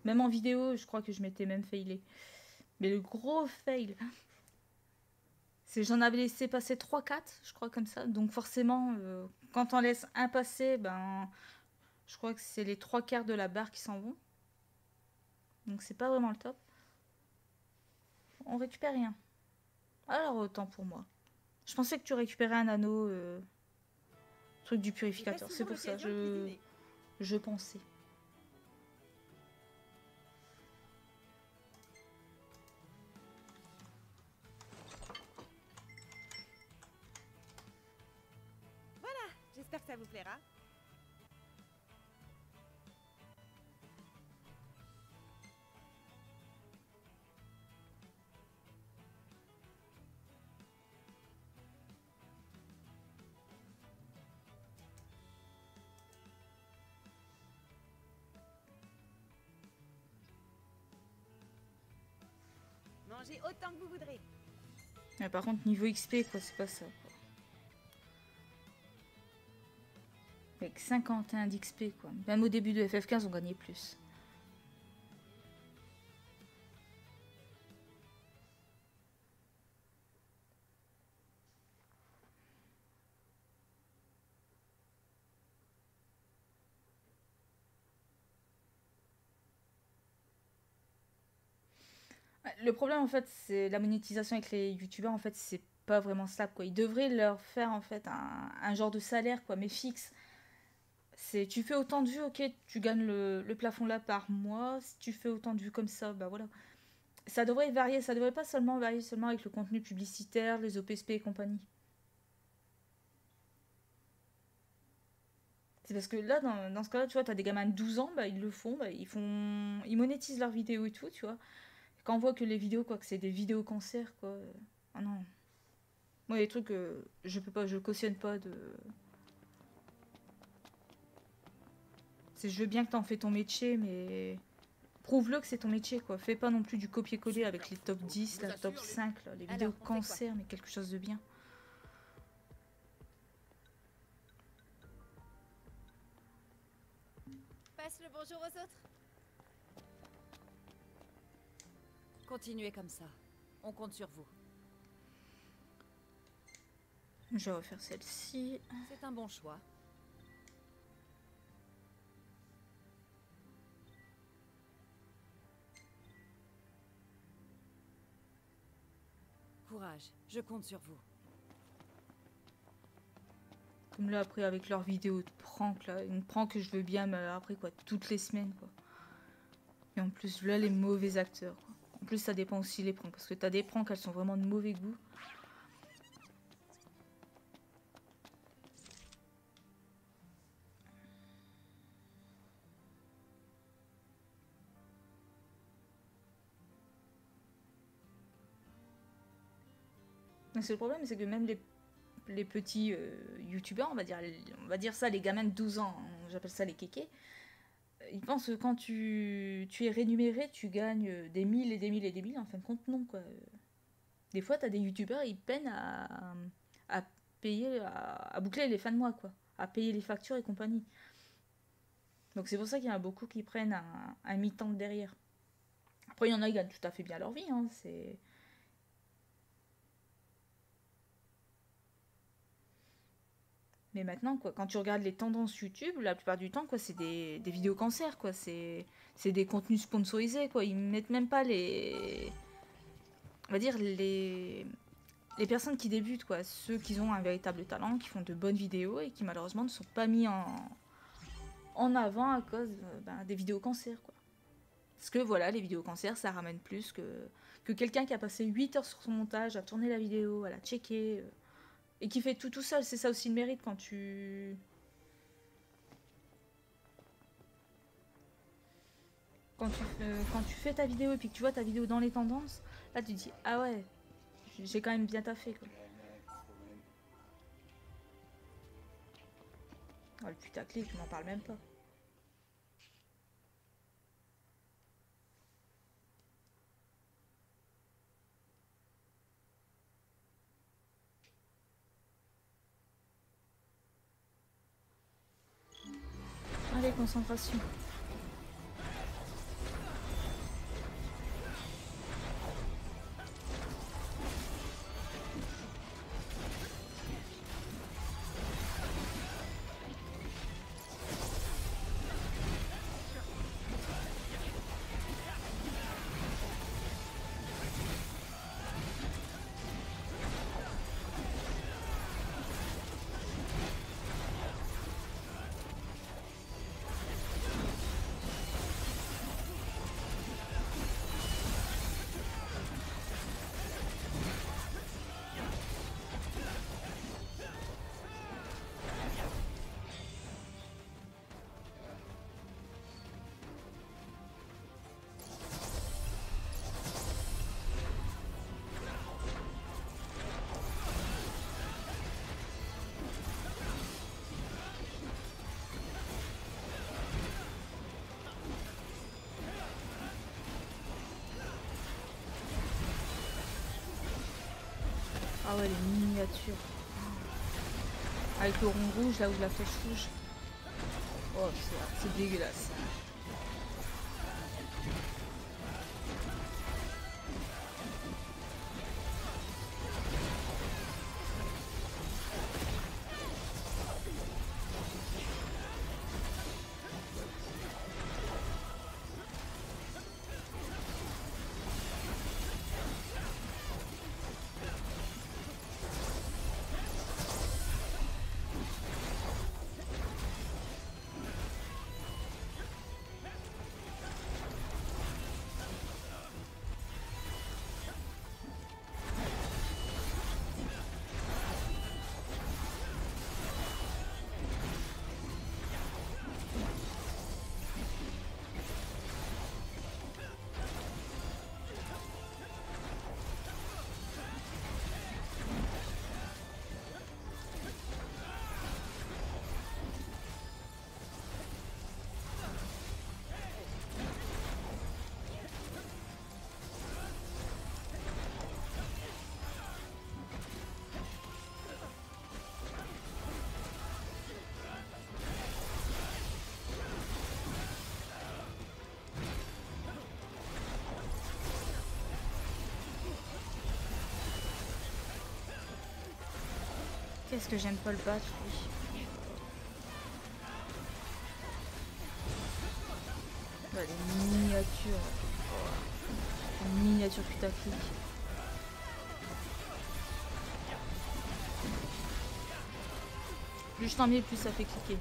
Même en vidéo, je crois que je m'étais même failé. Mais le gros fail, c'est j'en avais laissé passer 3-4, je crois, comme ça. Donc forcément, euh, quand on laisse un passer, ben, je crois que c'est les trois quarts de la barre qui s'en vont. Donc c'est pas vraiment le top. On récupère rien. Alors autant pour moi. Je pensais que tu récupérais un anneau, euh, truc du purificateur. C'est pour ça, je, je pensais. J'espère que ça vous plaira. Que vous voudrez. Par contre, niveau XP, quoi, c'est pas ça. quoi. Avec 51 d'XP, quoi. Même au début de FF15, on gagnait plus. Le problème, en fait, c'est la monétisation avec les youtubeurs, en fait, c'est pas vraiment stable, quoi. Ils devraient leur faire, en fait, un, un genre de salaire, quoi, mais fixe. C'est, tu fais autant de vues, ok, tu gagnes le, le plafond là par mois. Si tu fais autant de vues comme ça, bah voilà. Ça devrait varier, ça devrait pas seulement varier seulement avec le contenu publicitaire, les OPSP et compagnie. C'est parce que là, dans, dans ce cas-là, tu vois, t'as des gamins de 12 ans, bah ils le font, bah, ils font. Ils monétisent leurs vidéos et tout, tu vois. Quand on voit que les vidéos, quoi, que c'est des vidéos cancer, quoi. euh, Ah non. Moi, les trucs, euh, je peux pas, je cautionne pas de. C'est je veux bien que t'en fais ton métier, mais prouve-le que c'est ton métier, quoi. Fais pas non plus du copier-coller avec les top 10, la top 5, là, les Alors, vidéos quoi cancer, mais quelque chose de bien. Passe le bonjour aux autres. Continuez comme ça. On compte sur vous. Je vais refaire celle-ci. C'est un bon choix. Courage, je compte sur vous. Comme là, après, avec leurs vidéos de prank, là. Une prank que je veux bien, mais après, quoi, toutes les semaines, quoi. Et en plus, là, les mauvais acteurs, quoi. En plus, ça dépend aussi les pranks. Parce que t'as des pranks, elles sont vraiment de mauvais goût. C'est le problème, c'est que même les, les petits euh, youtubeurs, on va dire, on va dire ça, les gamins de 12 ans, hein, j'appelle ça les kékés, ils pensent que quand tu, tu es rémunéré, tu gagnes des mille et des mille et des mille. En fin de compte, non. Quoi. Des fois, tu as des youtubeurs, ils peinent à, à payer, à, à boucler les fins de mois, quoi. À payer les factures et compagnie. Donc c'est pour ça qu'il y en a beaucoup qui prennent un, un mi-temps derrière. Après, il y en a qui gagnent tout à fait bien leur vie. Hein, c'est... Mais maintenant, quoi, quand tu regardes les tendances YouTube, la plupart du temps, quoi, c'est des, des vidéos cancer, quoi. C'est, c'est des contenus sponsorisés, quoi. Ils mettent même pas les, on va dire les, les personnes qui débutent, quoi. Ceux qui ont un véritable talent, qui font de bonnes vidéos et qui malheureusement ne sont pas mis en, en avant à cause euh, ben, des vidéos cancer, quoi. Parce que voilà, les vidéos cancer, ça ramène plus que, que quelqu'un qui a passé 8 heures sur son montage, à tourner la vidéo, à la checker. euh, et qui fait tout tout seul, c'est ça aussi le mérite quand tu... Quand tu, quand tu fais ta vidéo et puis que tu vois ta vidéo dans les tendances, là tu te dis ah ouais, j'ai quand même bien taffé quoi. Oh, le putaclic, je m'en parle même pas. Allez, concentration. Ah ouais, les miniatures. Avec le rond rouge, là où la flèche rouge. Oh, c'est- c'est dégueulasse. Qu'est-ce que j'aime pas le battre, lui. Bah, les miniatures. Les miniatures putaclic. Plus je t'en mets, plus ça fait cliquer.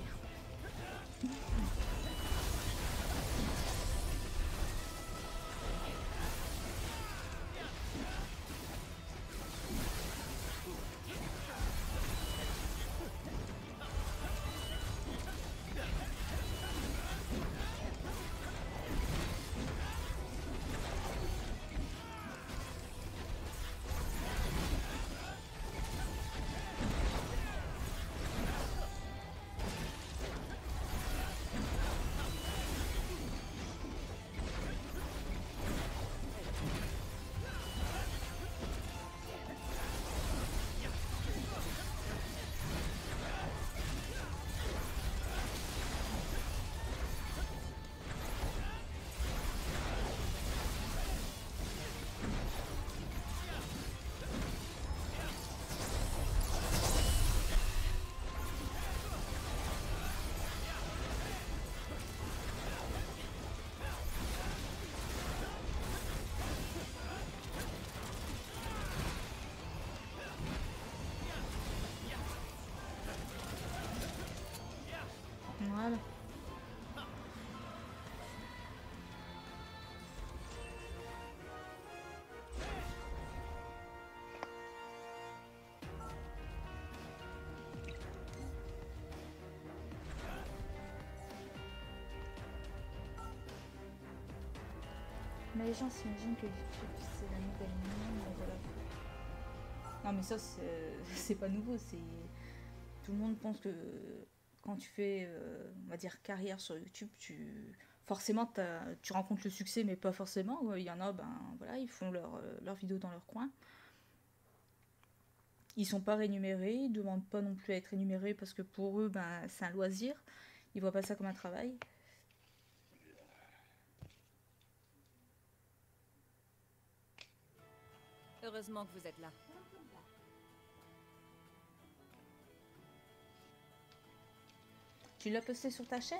Mais les gens s'imaginent que YouTube c'est la nouvelle la... Non mais ça c'est pas nouveau, c'est... Tout le monde pense que quand tu fais, euh, on va dire, carrière sur YouTube, tu forcément tu rencontres le succès, mais pas forcément. Il y en a, ben voilà, ils font euh, leurs vidéos dans leur coin. Ils sont pas rémunérés, ils demandent pas non plus à être rémunérés parce que pour eux, ben c'est un loisir. Ils voient pas ça comme un travail. Que vous êtes là. Tu l'as posté sur ta chaîne?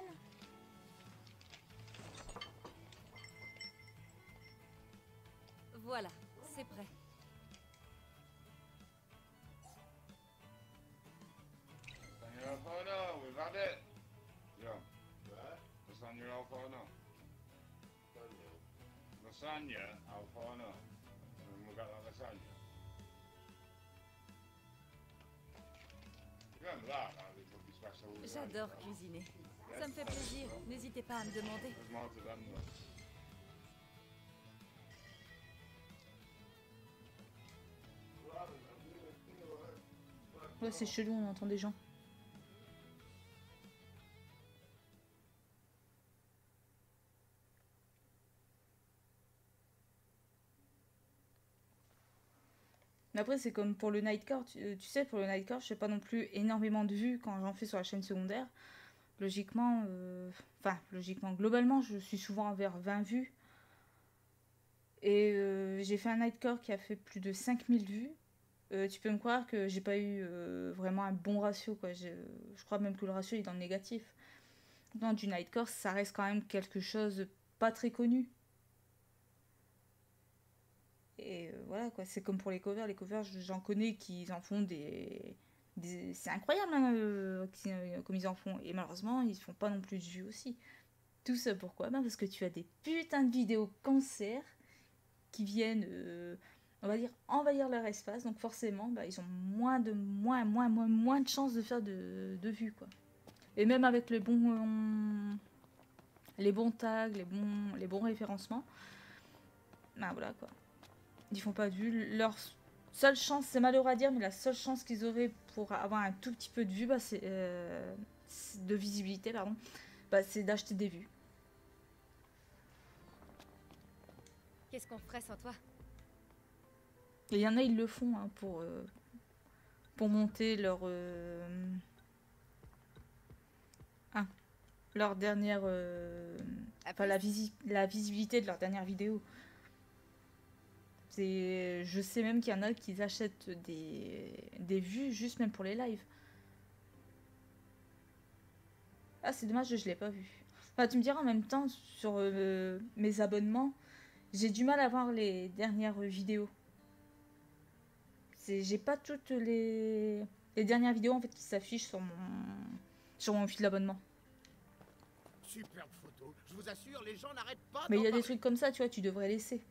J'adore cuisiner. Ça me fait plaisir. N'hésitez pas à me demander. Ouais, c'est chelou, on entend des gens. Mais après, c'est comme pour le Nightcore. Tu, euh, tu sais, pour le Nightcore, je fais pas non plus énormément de vues quand j'en fais sur la chaîne secondaire. Logiquement, euh, enfin, logiquement, globalement, je suis souvent vers 20 vues. Et euh, j'ai fait un Nightcore qui a fait plus de 5000 vues. Tu peux me croire que j'ai pas eu vraiment un bon ratio, je crois même que le ratio est dans le négatif. Dans du Nightcore, ça reste quand même quelque chose de pas très connu. Et euh, voilà, quoi. C'est comme pour les covers. Les covers, j'en connais qui en font des. C'est incroyable, hein, euh, euh, comme ils en font. Et malheureusement, ils font pas non plus de vues aussi. Tout ça pourquoi? Ben Parce que tu as des putains de vidéos cancer qui viennent, on va dire, envahir leur espace. Donc forcément, bah, ils ont moins de, moins, moins, moins, de chances de faire de, vues, quoi. Et même avec les bons, les bons tags, les bons, les bons référencements, ben voilà, quoi. Ils font pas de vues. Leur seule chance, c'est malheureux à dire, mais la seule chance qu'ils auraient pour avoir un tout petit peu de vues, bah, c'est euh, de visibilité, pardon, bah, c'est d'acheter des vues. Qu'est-ce qu'on ferait sans toi? Et il y en a, ils le font hein, pour, euh, pour monter leur. euh, ah, leur dernière. euh, enfin, la, visi- la visibilité de leur dernière vidéo. C'est, je sais même qu'il y en a qui achètent des, des vues juste même pour les lives. Ah, c'est dommage, je l'ai pas vu. Enfin, tu me diras en même temps, sur euh, mes abonnements, j'ai du mal à voir les dernières vidéos. C'est, j'ai pas toutes les, les dernières vidéos en fait qui s'affichent sur mon, sur mon fil d'abonnement. Superbe photo. Je vous assure, les gens n'arrêtent pas Mais il y a des trucs comme ça, tu vois, tu devrais laisser.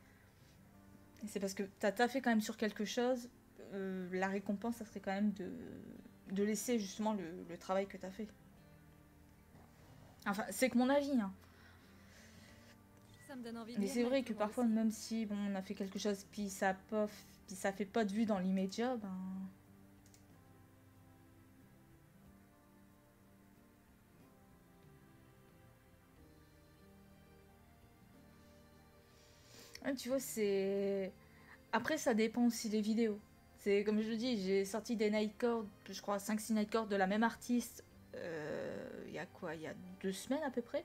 C'est parce que t'as taffé quand même sur quelque chose. euh, la récompense, ça serait quand même de, de laisser justement le, le travail que t'as fait. Enfin, c'est que mon avis. Hein. Ça me donne envie de Mais c'est vrai que parfois, aussi. même si bon, on a fait quelque chose, puis ça, a pas, f- puis ça fait pas de vue dans l'immédiat, ben. Ouais, tu vois, c'est. Après, ça dépend aussi des vidéos. C'est comme je le dis, j'ai sorti des Nightcore, je crois 5-6 Nightcore de la même artiste, euh, il y a quoi Il y a deux semaines à peu près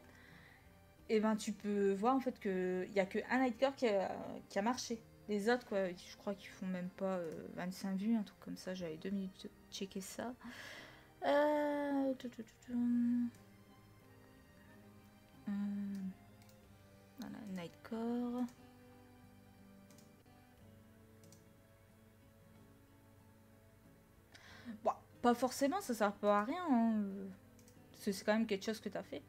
et ben tu peux voir en fait que il y a que un Nightcore qui a, qui a marché. Les autres quoi, je crois qu'ils font même pas euh, 25 vues, un truc comme ça. J'avais deux minutes de checker ça. Euh... Hum. Voilà, Nightcore. Forcément, ça sert pas à rien. hein, euh, c'est quand même quelque chose que tu as fait.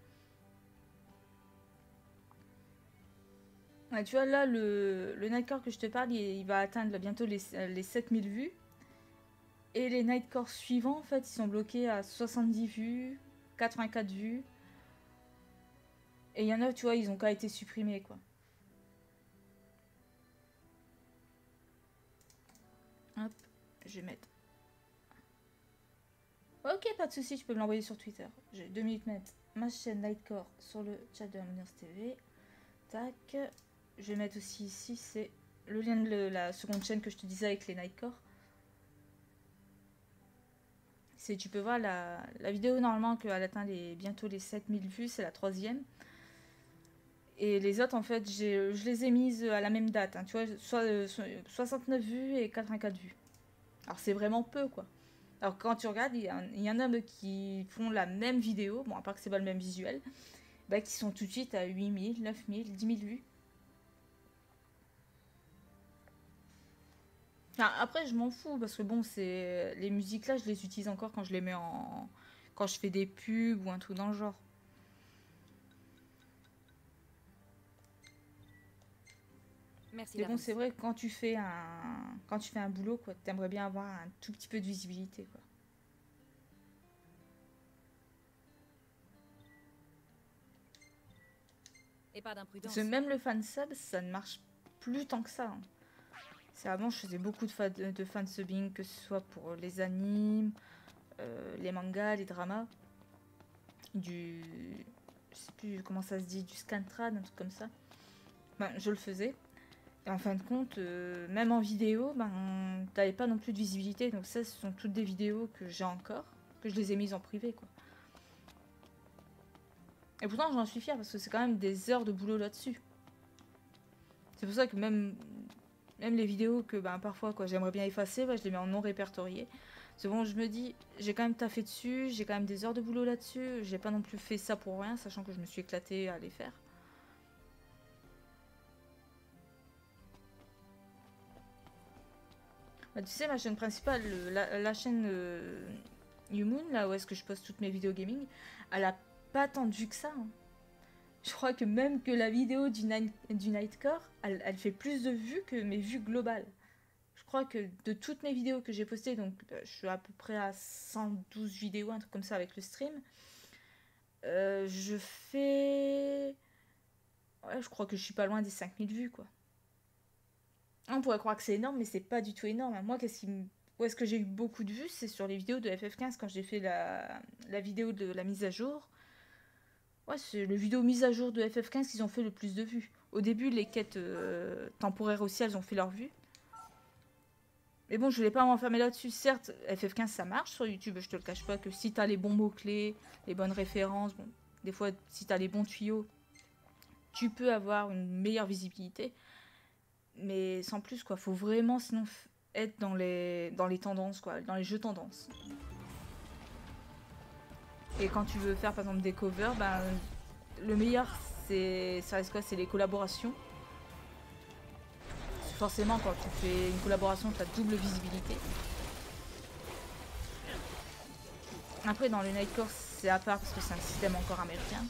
Tu vois, là, le, Nightcore que je te parle, il, va atteindre bientôt les, les 7000 vues. Et les Nightcore suivants, en fait, ils sont bloqués à 70 vues, 84 vues. Et il y en a, tu vois, ils ont qu'à été supprimés, quoi. Hop, je vais mettre. Ok, pas de souci, tu peux me l'envoyer sur Twitter. J'ai deux minutes mettre ma chaîne Nightcore sur le chat de Harmonious TV. Tac. Je vais mettre aussi ici, c'est le lien de la seconde chaîne que je te disais avec les Nightcore. C'est, tu peux voir la, la vidéo normalement qu'elle atteint bientôt les 7000 vues, c'est la troisième. Et les autres, en fait, je les ai mises à la même date. hein, tu vois, euh, so- 69 vues et 84 vues. Alors c'est vraiment peu, quoi. Alors quand tu regardes, il y, en- il y en a qui font la même vidéo, bon, à part que c'est pas le même visuel, bah, qui sont tout de suite à 8000, 9000, 10 000 vues. Après, je m'en fous parce que bon, c'est les musiques là, je les utilise encore quand je les mets en. quand je fais des pubs ou un truc dans le genre. Merci Mais bon, c'est vrai que quand tu fais un. quand tu fais un boulot, quoi, t'aimerais bien avoir un tout petit peu de visibilité, quoi. Et pas d'imprudence. Même le fansub, ça ne marche plus tant que ça. hein. C'est avant, je faisais beaucoup de, fa- de fansubbing, que ce soit pour les animes, euh, les mangas, les dramas, du. Je sais plus comment ça se dit, du scantrad, un truc comme ça. Ben, je le faisais. Et en fin de compte, euh, même en vidéo, ben, t'avais pas non plus de visibilité. Donc ça, ce sont toutes des vidéos que j'ai encore, que je les ai mises en privé. Et pourtant, j'en suis fière parce que c'est quand même des heures de boulot là-dessus. C'est pour ça que même, même les vidéos que ben, parfois j'aimerais bien effacer, ben, je les mets en non répertorié. C'est bon, je me dis, j'ai quand même taffé dessus, j'ai quand même des heures de boulot là-dessus. J'ai pas non plus fait ça pour rien, sachant que je me suis éclatée à les faire. Bah, tu sais, ma chaîne principale, le- la, chaîne euh, YouMoon, là où est-ce que je poste toutes mes vidéos gaming, elle a pas tant de vues que ça. hein. Je crois que même que la vidéo du, Night- du Nightcore, elle, elle fait plus de vues que mes vues globales. Je crois que de toutes mes vidéos que j'ai postées, donc euh, je suis à peu près à 112 vidéos, un truc comme ça avec le stream, euh, je fais... Ouais, je crois que je suis pas loin des 5000 vues, quoi. On pourrait croire que c'est énorme, mais c'est pas du tout énorme. Moi, qu'est-ce qui où est-ce que j'ai eu beaucoup de vues C'est sur les vidéos de FF15 quand j'ai fait la... la vidéo de la mise à jour. Ouais, c'est le vidéo mise à jour de FF15 qu'ils ont fait le plus de vues. Au début, les quêtes euh, temporaires aussi, elles ont fait leur vue. Mais bon, je voulais pas m'enfermer là-dessus. Certes, FF15 ça marche sur YouTube, je te le cache pas que si t'as les bons mots-clés, les bonnes références, bon, des fois, si t'as les bons tuyaux, tu peux avoir une meilleure visibilité. Mais sans plus, quoi. Faut vraiment, sinon, être dans les, dans les tendances, quoi. Dans les jeux tendances. Et quand tu veux faire, par exemple, des covers, ben, le meilleur, c'est, ça reste quoi? C'est les collaborations. Forcément, quand tu fais une collaboration, tu as double visibilité. Après, dans le Nightcore, c'est à part parce que c'est un système encore américain.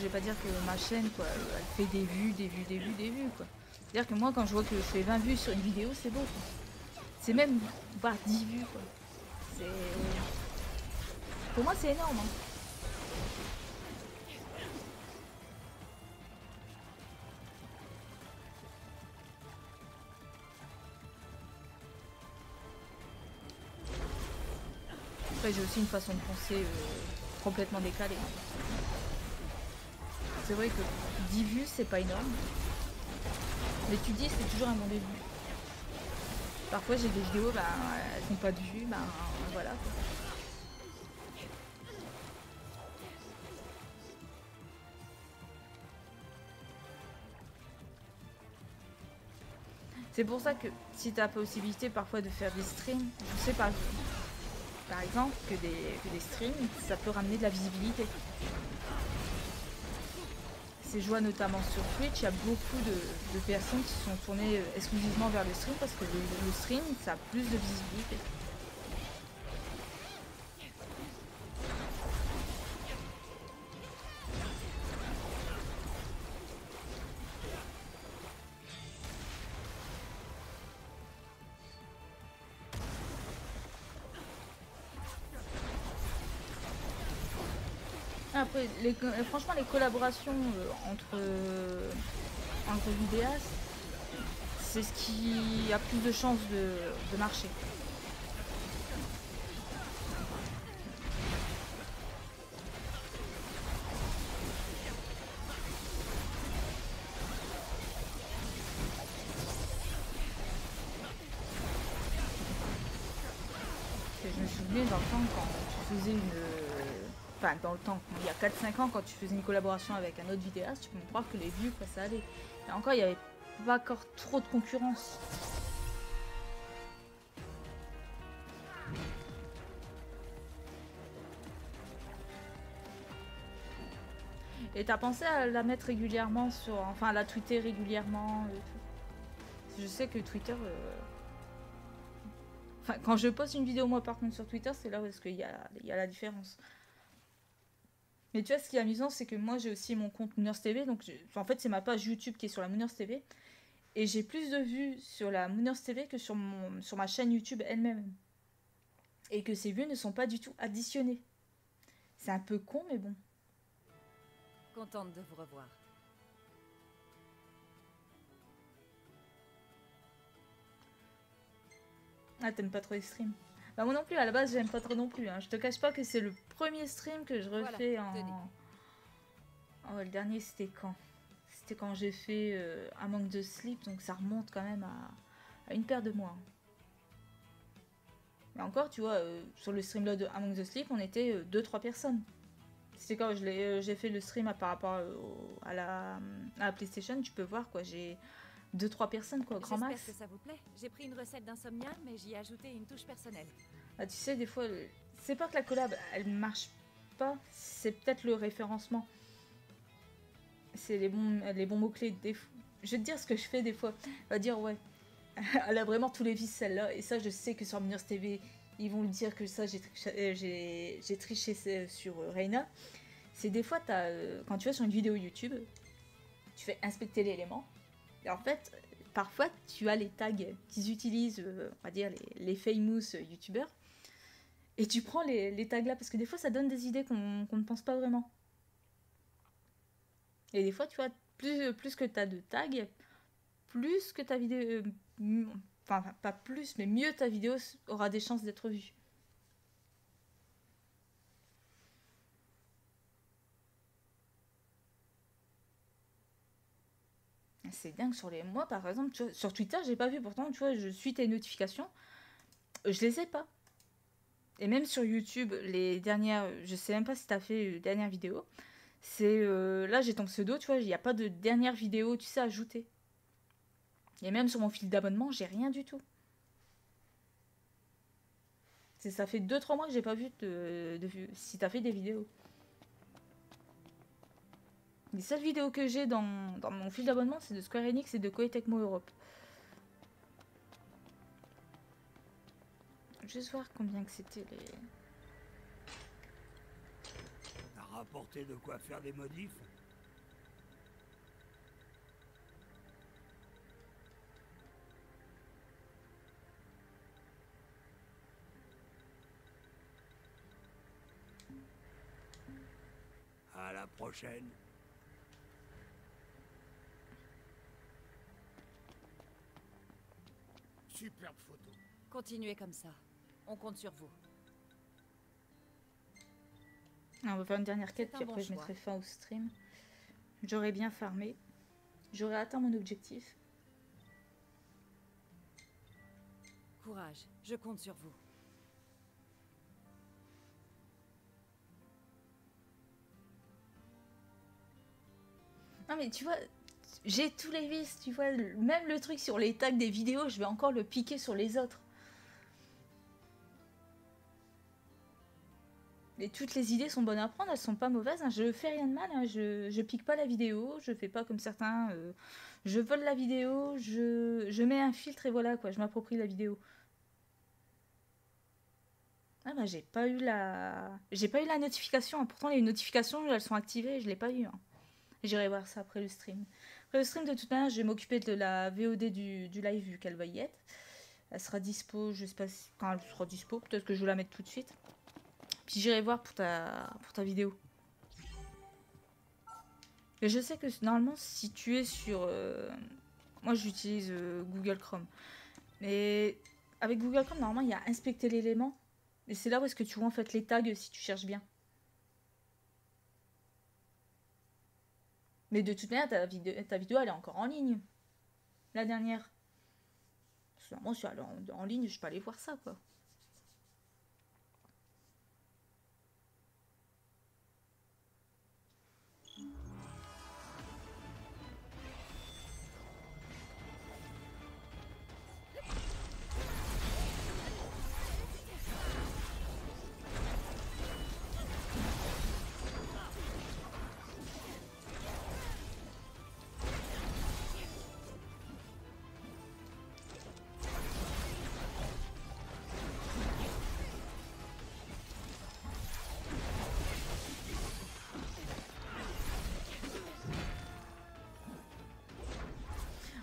Je vais pas dire que ma chaîne, quoi, elle fait des vues, des vues, des vues, des vues, quoi. C'est-à-dire que moi, quand je vois que je fais 20 vues sur une vidéo, c'est beau. C'est même, voire 10 vues, quoi. C'est... Pour moi, c'est énorme, hein. Après, j'ai aussi une façon de penser euh, complètement décalée. C'est vrai que 10 vues, c'est pas énorme. Mais tu dis, c'est toujours un bon début. Parfois, j'ai des vidéos, bah, elles n'ont pas de vues, bah, voilà. C'est pour ça que si tu as la possibilité parfois de faire des streams, je sais pas, par exemple, que des, que des streams, ça peut ramener de la visibilité. C'est joie notamment sur Twitch, il y a beaucoup de, de personnes qui sont tournées euh, exclusivement vers le stream parce que le, le stream, ça a plus de visibilité. Euh, franchement, les collaborations euh, entre, euh, entre vidéastes, c'est ce qui a plus de chances de, de marcher. Je me souviens dans le temps quand tu faisais une. Enfin, dans le temps, 4-5 ans, quand tu faisais une collaboration avec un autre vidéaste, tu peux me croire que les vues, quoi, ça allait. Et encore, il n'y avait pas encore trop de concurrence. Et t'as pensé à la mettre régulièrement sur. Enfin, à la tweeter régulièrement et tout Je sais que Twitter. euh, Enfin, quand je poste une vidéo, moi, par contre, sur Twitter, c'est là où est-ce qu'il y a la différence. Mais tu vois, ce qui est amusant, c'est que moi, j'ai aussi mon compte Mooners TV. Donc, j'ai- en fait, c'est ma page YouTube qui est sur la Mooners TV. Et j'ai plus de vues sur la Mooners TV que sur, mon, sur ma chaîne YouTube elle-même. Et que ces vues ne sont pas du tout additionnées. C'est un peu con, mais bon. Contente de vous revoir. Ah, t'aimes pas trop les streams Bah, moi non plus, à la base, j'aime pas trop non plus. Hein. Je te cache pas que c'est le premier stream que je Voilà, refais en. tenez. Oh, le dernier, c'était quand? C'était quand j'ai fait euh, un manque de slip, donc ça remonte quand même à, à une paire de mois. Mais encore, tu vois, euh, sur le stream là de manque de slip, on était 2-3 personnes. C'était quand euh, j'ai fait le stream à, par rapport euh, à, la, à la PlayStation, tu peux voir quoi, j'ai 2-3 personnes quoi, grand max. que ça vous plaît. J'ai pris une recette d'insomnia, mais j'y ai ajouté une touche personnelle. Ah, tu sais, des fois, c'est pas que la collab, elle marche pas, c'est peut-être le référencement. C'est les bons, les bons mots-clés. Des... Je vais te dire ce que je fais des fois. Elle va dire, ouais, elle a vraiment tous les vices celle-là. Et ça, je sais que sur Miners TV, ils vont le dire que ça, j'ai triché, euh, j'ai- j'ai triché c'est- sur euh, Reina. C'est des fois, as, euh, quand tu vas sur une vidéo YouTube, tu fais inspecter l'élément. Et en fait, parfois, tu as les tags qu'ils utilisent, euh, on va dire, les, les famous youtubeurs. Et tu prends les, tags là, parce que des fois, ça donne des idées qu'on ne pense pas vraiment. Et des fois, tu vois, plus, plus que tu as de tags, plus que ta vidéo... euh, Enfin, pas plus, mais mieux ta vidéo aura des chances d'être vue. C'est dingue sur les mois, par exemple, sur Twitter, j'ai pas vu, pourtant, tu vois, je suis tes notifications, je les ai pas. Et même sur YouTube, les dernières, je sais même pas si t'as fait une dernière vidéo, c'est euh, là j'ai ton pseudo, tu vois, il n'y a pas de dernière vidéo, tu sais, ajoutée. Et même sur mon fil d'abonnement, j'ai rien du tout. Ça fait 2-3 mois que j'ai pas vu de- si t'as fait des vidéos. Les seules vidéos que j'ai dans, mon fil d'abonnement, c'est de Square Enix et de Koei Tecmo Europe. Juste voir combien que c'était les... T'as rapporté de quoi faire des modifs À la prochaine. Superbe photo. Continuez comme ça. On compte sur vous. Ah, on va faire une dernière quête, puis bon après je mettrai fin au stream. J'aurais bien farmé. J'aurais atteint mon objectif. Courage, je compte sur vous. Non mais tu vois, j'ai tous les vices, tu vois. Même le truc sur les tags des vidéos, je vais encore le piquer sur les autres. Et toutes les idées sont bonnes à prendre, elles sont pas mauvaises. hein. Je fais rien de mal, hein. je, je pique pas la vidéo, je fais pas comme certains. euh, je vole la vidéo, je, je mets un filtre et voilà quoi, je m'approprie la vidéo. Ah bah j'ai pas eu la. J'ai pas eu la notification. Pourtant les notifications elles sont activées, je l'ai pas eu. hein. J'irai voir ça après le stream. Le stream, de toute manière, je vais m'occuper de la VOD du, du live vu qu'elle va y être. Elle sera dispo, je sais pas si- quand elle sera dispo, peut-être que je vais la mettre tout de suite. Puis j'irai voir pour ta, pour ta vidéo. Et je sais que normalement, si tu es sur. euh, moi, j'utilise euh, Google Chrome. Mais avec Google Chrome, normalement, il y a inspecter l'élément. Et c'est là où est-ce que tu vois en fait les tags si tu cherches bien. Mais de toute manière, ta, vidéo, ta vidéo, elle est encore en ligne. La dernière. Normalement, si elle est en, en ligne, je peux aller voir ça, quoi.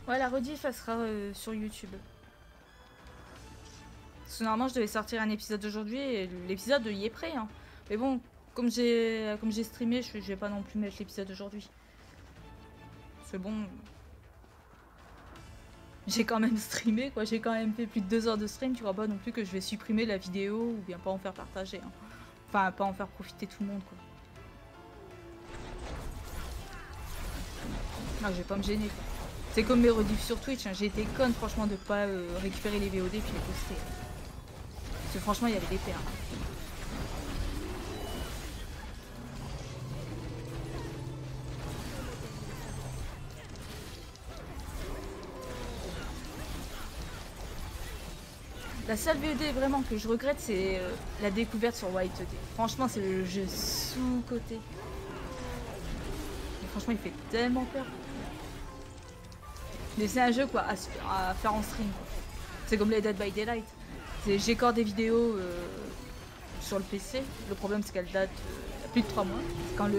Ouais, la rediff, elle sera euh, sur YouTube. Parce que normalement, je devais sortir un épisode aujourd'hui et l'épisode y est prêt. hein. Mais bon, comme j'ai comme streamé, je, je vais pas non plus mettre l'épisode aujourd'hui. C'est bon. J'ai quand même streamé, quoi. J'ai quand même fait plus de deux heures de stream. Tu crois pas non plus que je vais supprimer la vidéo ou bien pas en faire partager. hein. Enfin, pas en faire profiter tout le monde, quoi. Non, je vais pas me gêner, quoi. C'est comme mes rediffs sur Twitch. hein. J'ai été conne, franchement, de pas euh, récupérer les VOD puis les poster. Parce que franchement, il y avait des pertes. La seule VOD vraiment que je regrette, c'est euh, la découverte sur White ED. Franchement, c'est le jeu sous-côté. Franchement, il fait tellement peur. Mais c'est un jeu quoi à, faire en stream. C'est comme les Dead by Daylight. J'écore des vidéos euh, sur le PC. Le problème, c'est qu'elles datent euh, plus de 3 mois. Quand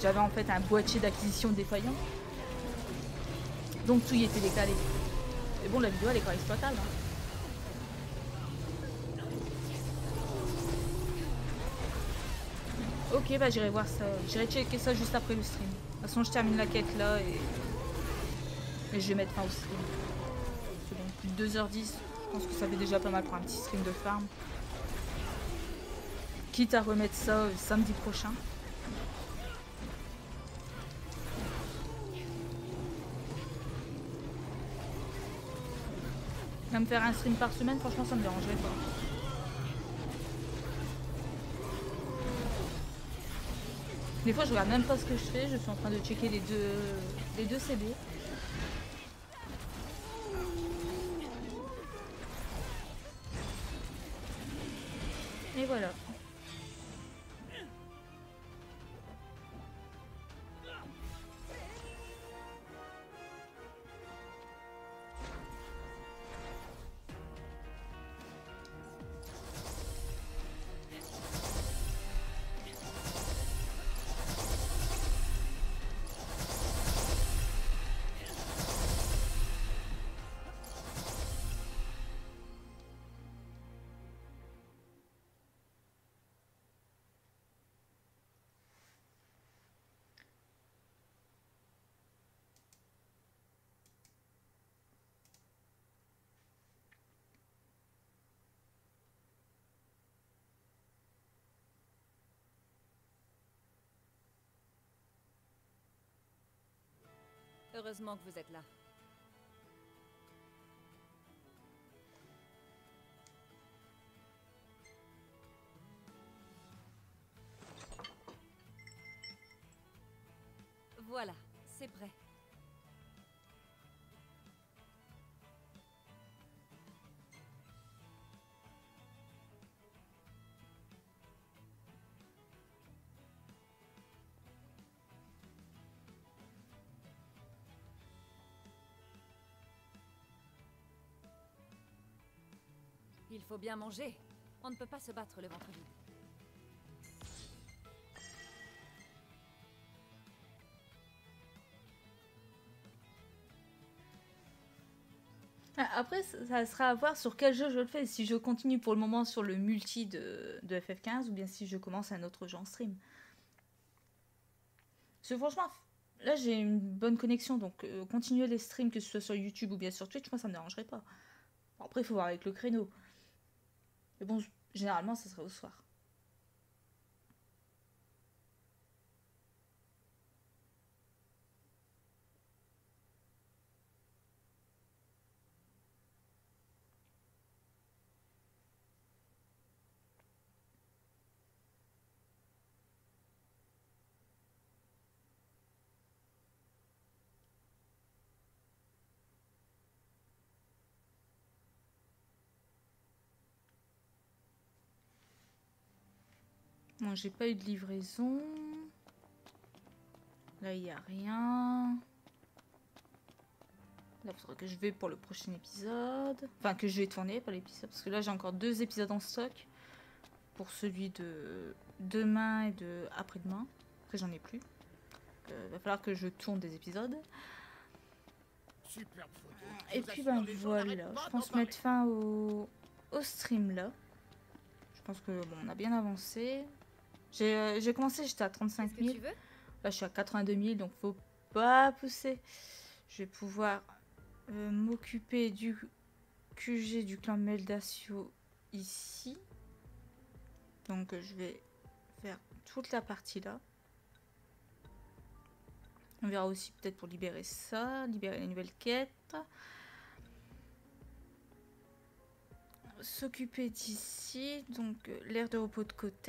j'avais en fait un boîtier d'acquisition défaillant. Donc tout y était décalé. Mais bon, la vidéo, elle est quand même exploitable. hein. Ok, bah j'irai voir ça. J'irai checker ça juste après le stream. De toute façon, je termine la quête là et, et je vais mettre fin au stream. C'est bon, plus de 2h10. Je pense que ça fait déjà pas mal pour un petit stream de farm. Quitte à remettre ça euh, samedi prochain. Même faire un stream par semaine, franchement, ça me dérangerait pas. Des fois, je regarde même pas ce que je fais. Je suis en train de checker les deux, les deux CD. Heureusement que vous êtes là. Il faut bien manger. On ne peut pas se battre le ventre vide. Ah, Après, ça sera à voir sur quel jeu je le fais. Si je continue pour le moment sur le multi de, de FF15 ou bien si je commence un autre jeu en stream. Parce que franchement, là j'ai une bonne connexion, donc euh, continuer les streams, que ce soit sur YouTube ou bien sur Twitch, moi ça me dérangerait pas. Après, il faut voir avec le créneau. Mais bon, généralement, ça serait au soir. J'ai pas eu de livraison. Là, il n'y a rien. Là, il faudrait que je vais pour le prochain épisode. Enfin, que je vais tourner, pas l'épisode. Parce que là, j'ai encore deux épisodes en stock. Pour celui de demain et de après-demain. Après, j'en ai plus. Il va falloir que je tourne des épisodes. Superbe photo. Et puis, ben voilà. Je pense mettre fin au, au stream là. Je pense que bon, on a bien avancé. J'ai euh, j'ai commencé, j'étais à 35 Qu'est-ce que 000. tu veux? Là, je suis à 82 000, donc faut pas pousser. Je vais pouvoir euh, m'occuper du QG du clan Meldacio ici. Donc, euh, je vais faire toute la partie là. On verra aussi peut-être pour libérer ça, libérer les nouvelles quêtes. S'occuper d'ici, donc euh, l'aire de repos de Cotes,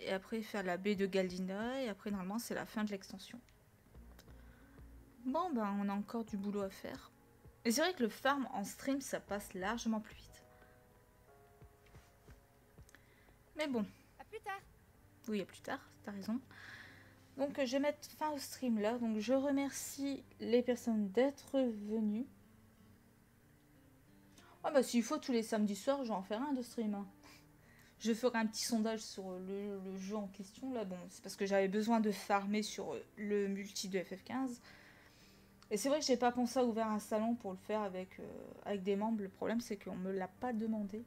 et après faire la baie de Galdina, et après normalement c'est la fin de l'extension. Bon ben on a encore du boulot à faire. Et c'est vrai que le farm en stream ça passe largement plus vite. Mais bon, À plus tard. oui, à plus tard, t'as raison. Donc euh, je vais mettre fin au stream là. Donc je remercie les personnes d'être venues. Ah bah s'il faut tous les samedis soirs, je vais en faire un de stream. hein. Je ferai un petit sondage sur le, jeu en question là. Bon, c'est parce que j'avais besoin de farmer sur le multi de FF15. Et c'est vrai que j'ai pas pensé à ouvrir un salon pour le faire avec, euh, avec des membres. Le problème c'est qu'on me l'a pas demandé.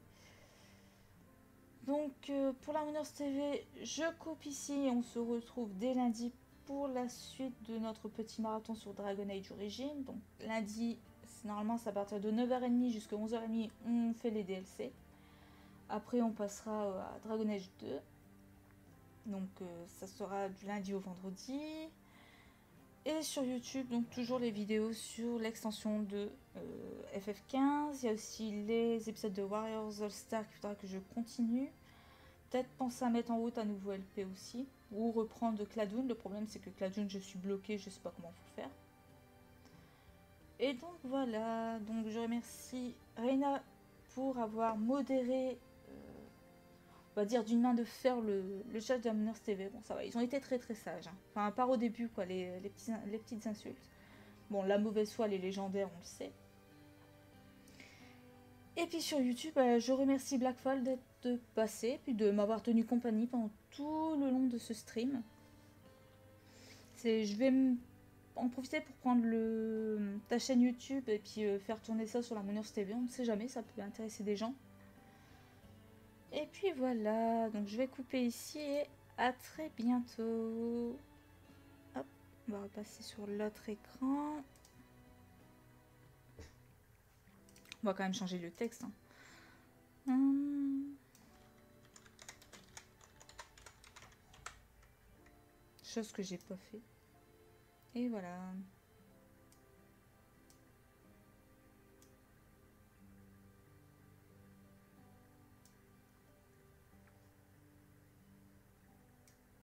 Donc euh, pour la Winners TV, je coupe ici on se retrouve dès lundi pour la suite de notre petit marathon sur Dragon Age Origin. Donc lundi, normalement c'est à partir de 9h30 jusqu'à 11h30, on fait les DLC. Après on passera euh, à Dragon Age 2. Donc euh, ça sera du lundi au vendredi. Et sur YouTube, donc toujours les vidéos sur l'extension de euh, FF15. Il y a aussi les épisodes de Warriors All Star qu'il faudra que je continue. Peut-être penser à mettre en route un nouveau LP aussi. Ou reprendre Cladoon. Le problème c'est que Cladoon je suis bloquée, je sais pas comment faut faire. Et donc voilà, donc je remercie Reina pour avoir modéré, euh, on va dire d'une main de fer, le, le chat de TV. Bon, ça va, ils ont été très très sages. hein. Enfin, à part au début, quoi, les, les, les petites insultes. Bon, la mauvaise foi, les légendaires, on le sait. Et puis sur YouTube, bah, je remercie Blackfall d'être passé, puis de m'avoir tenu compagnie pendant tout le long de ce stream. C'est, je vais m- en profiter pour prendre ta chaîne YouTube et puis euh, faire tourner ça sur la Moners TV. On ne sait jamais, ça peut intéresser des gens. Et puis voilà, donc je vais couper ici et à très bientôt. Hop, on va repasser sur l'autre écran. On va quand même changer le texte. hein. Hum. Chose que j'ai pas fait. Et voilà.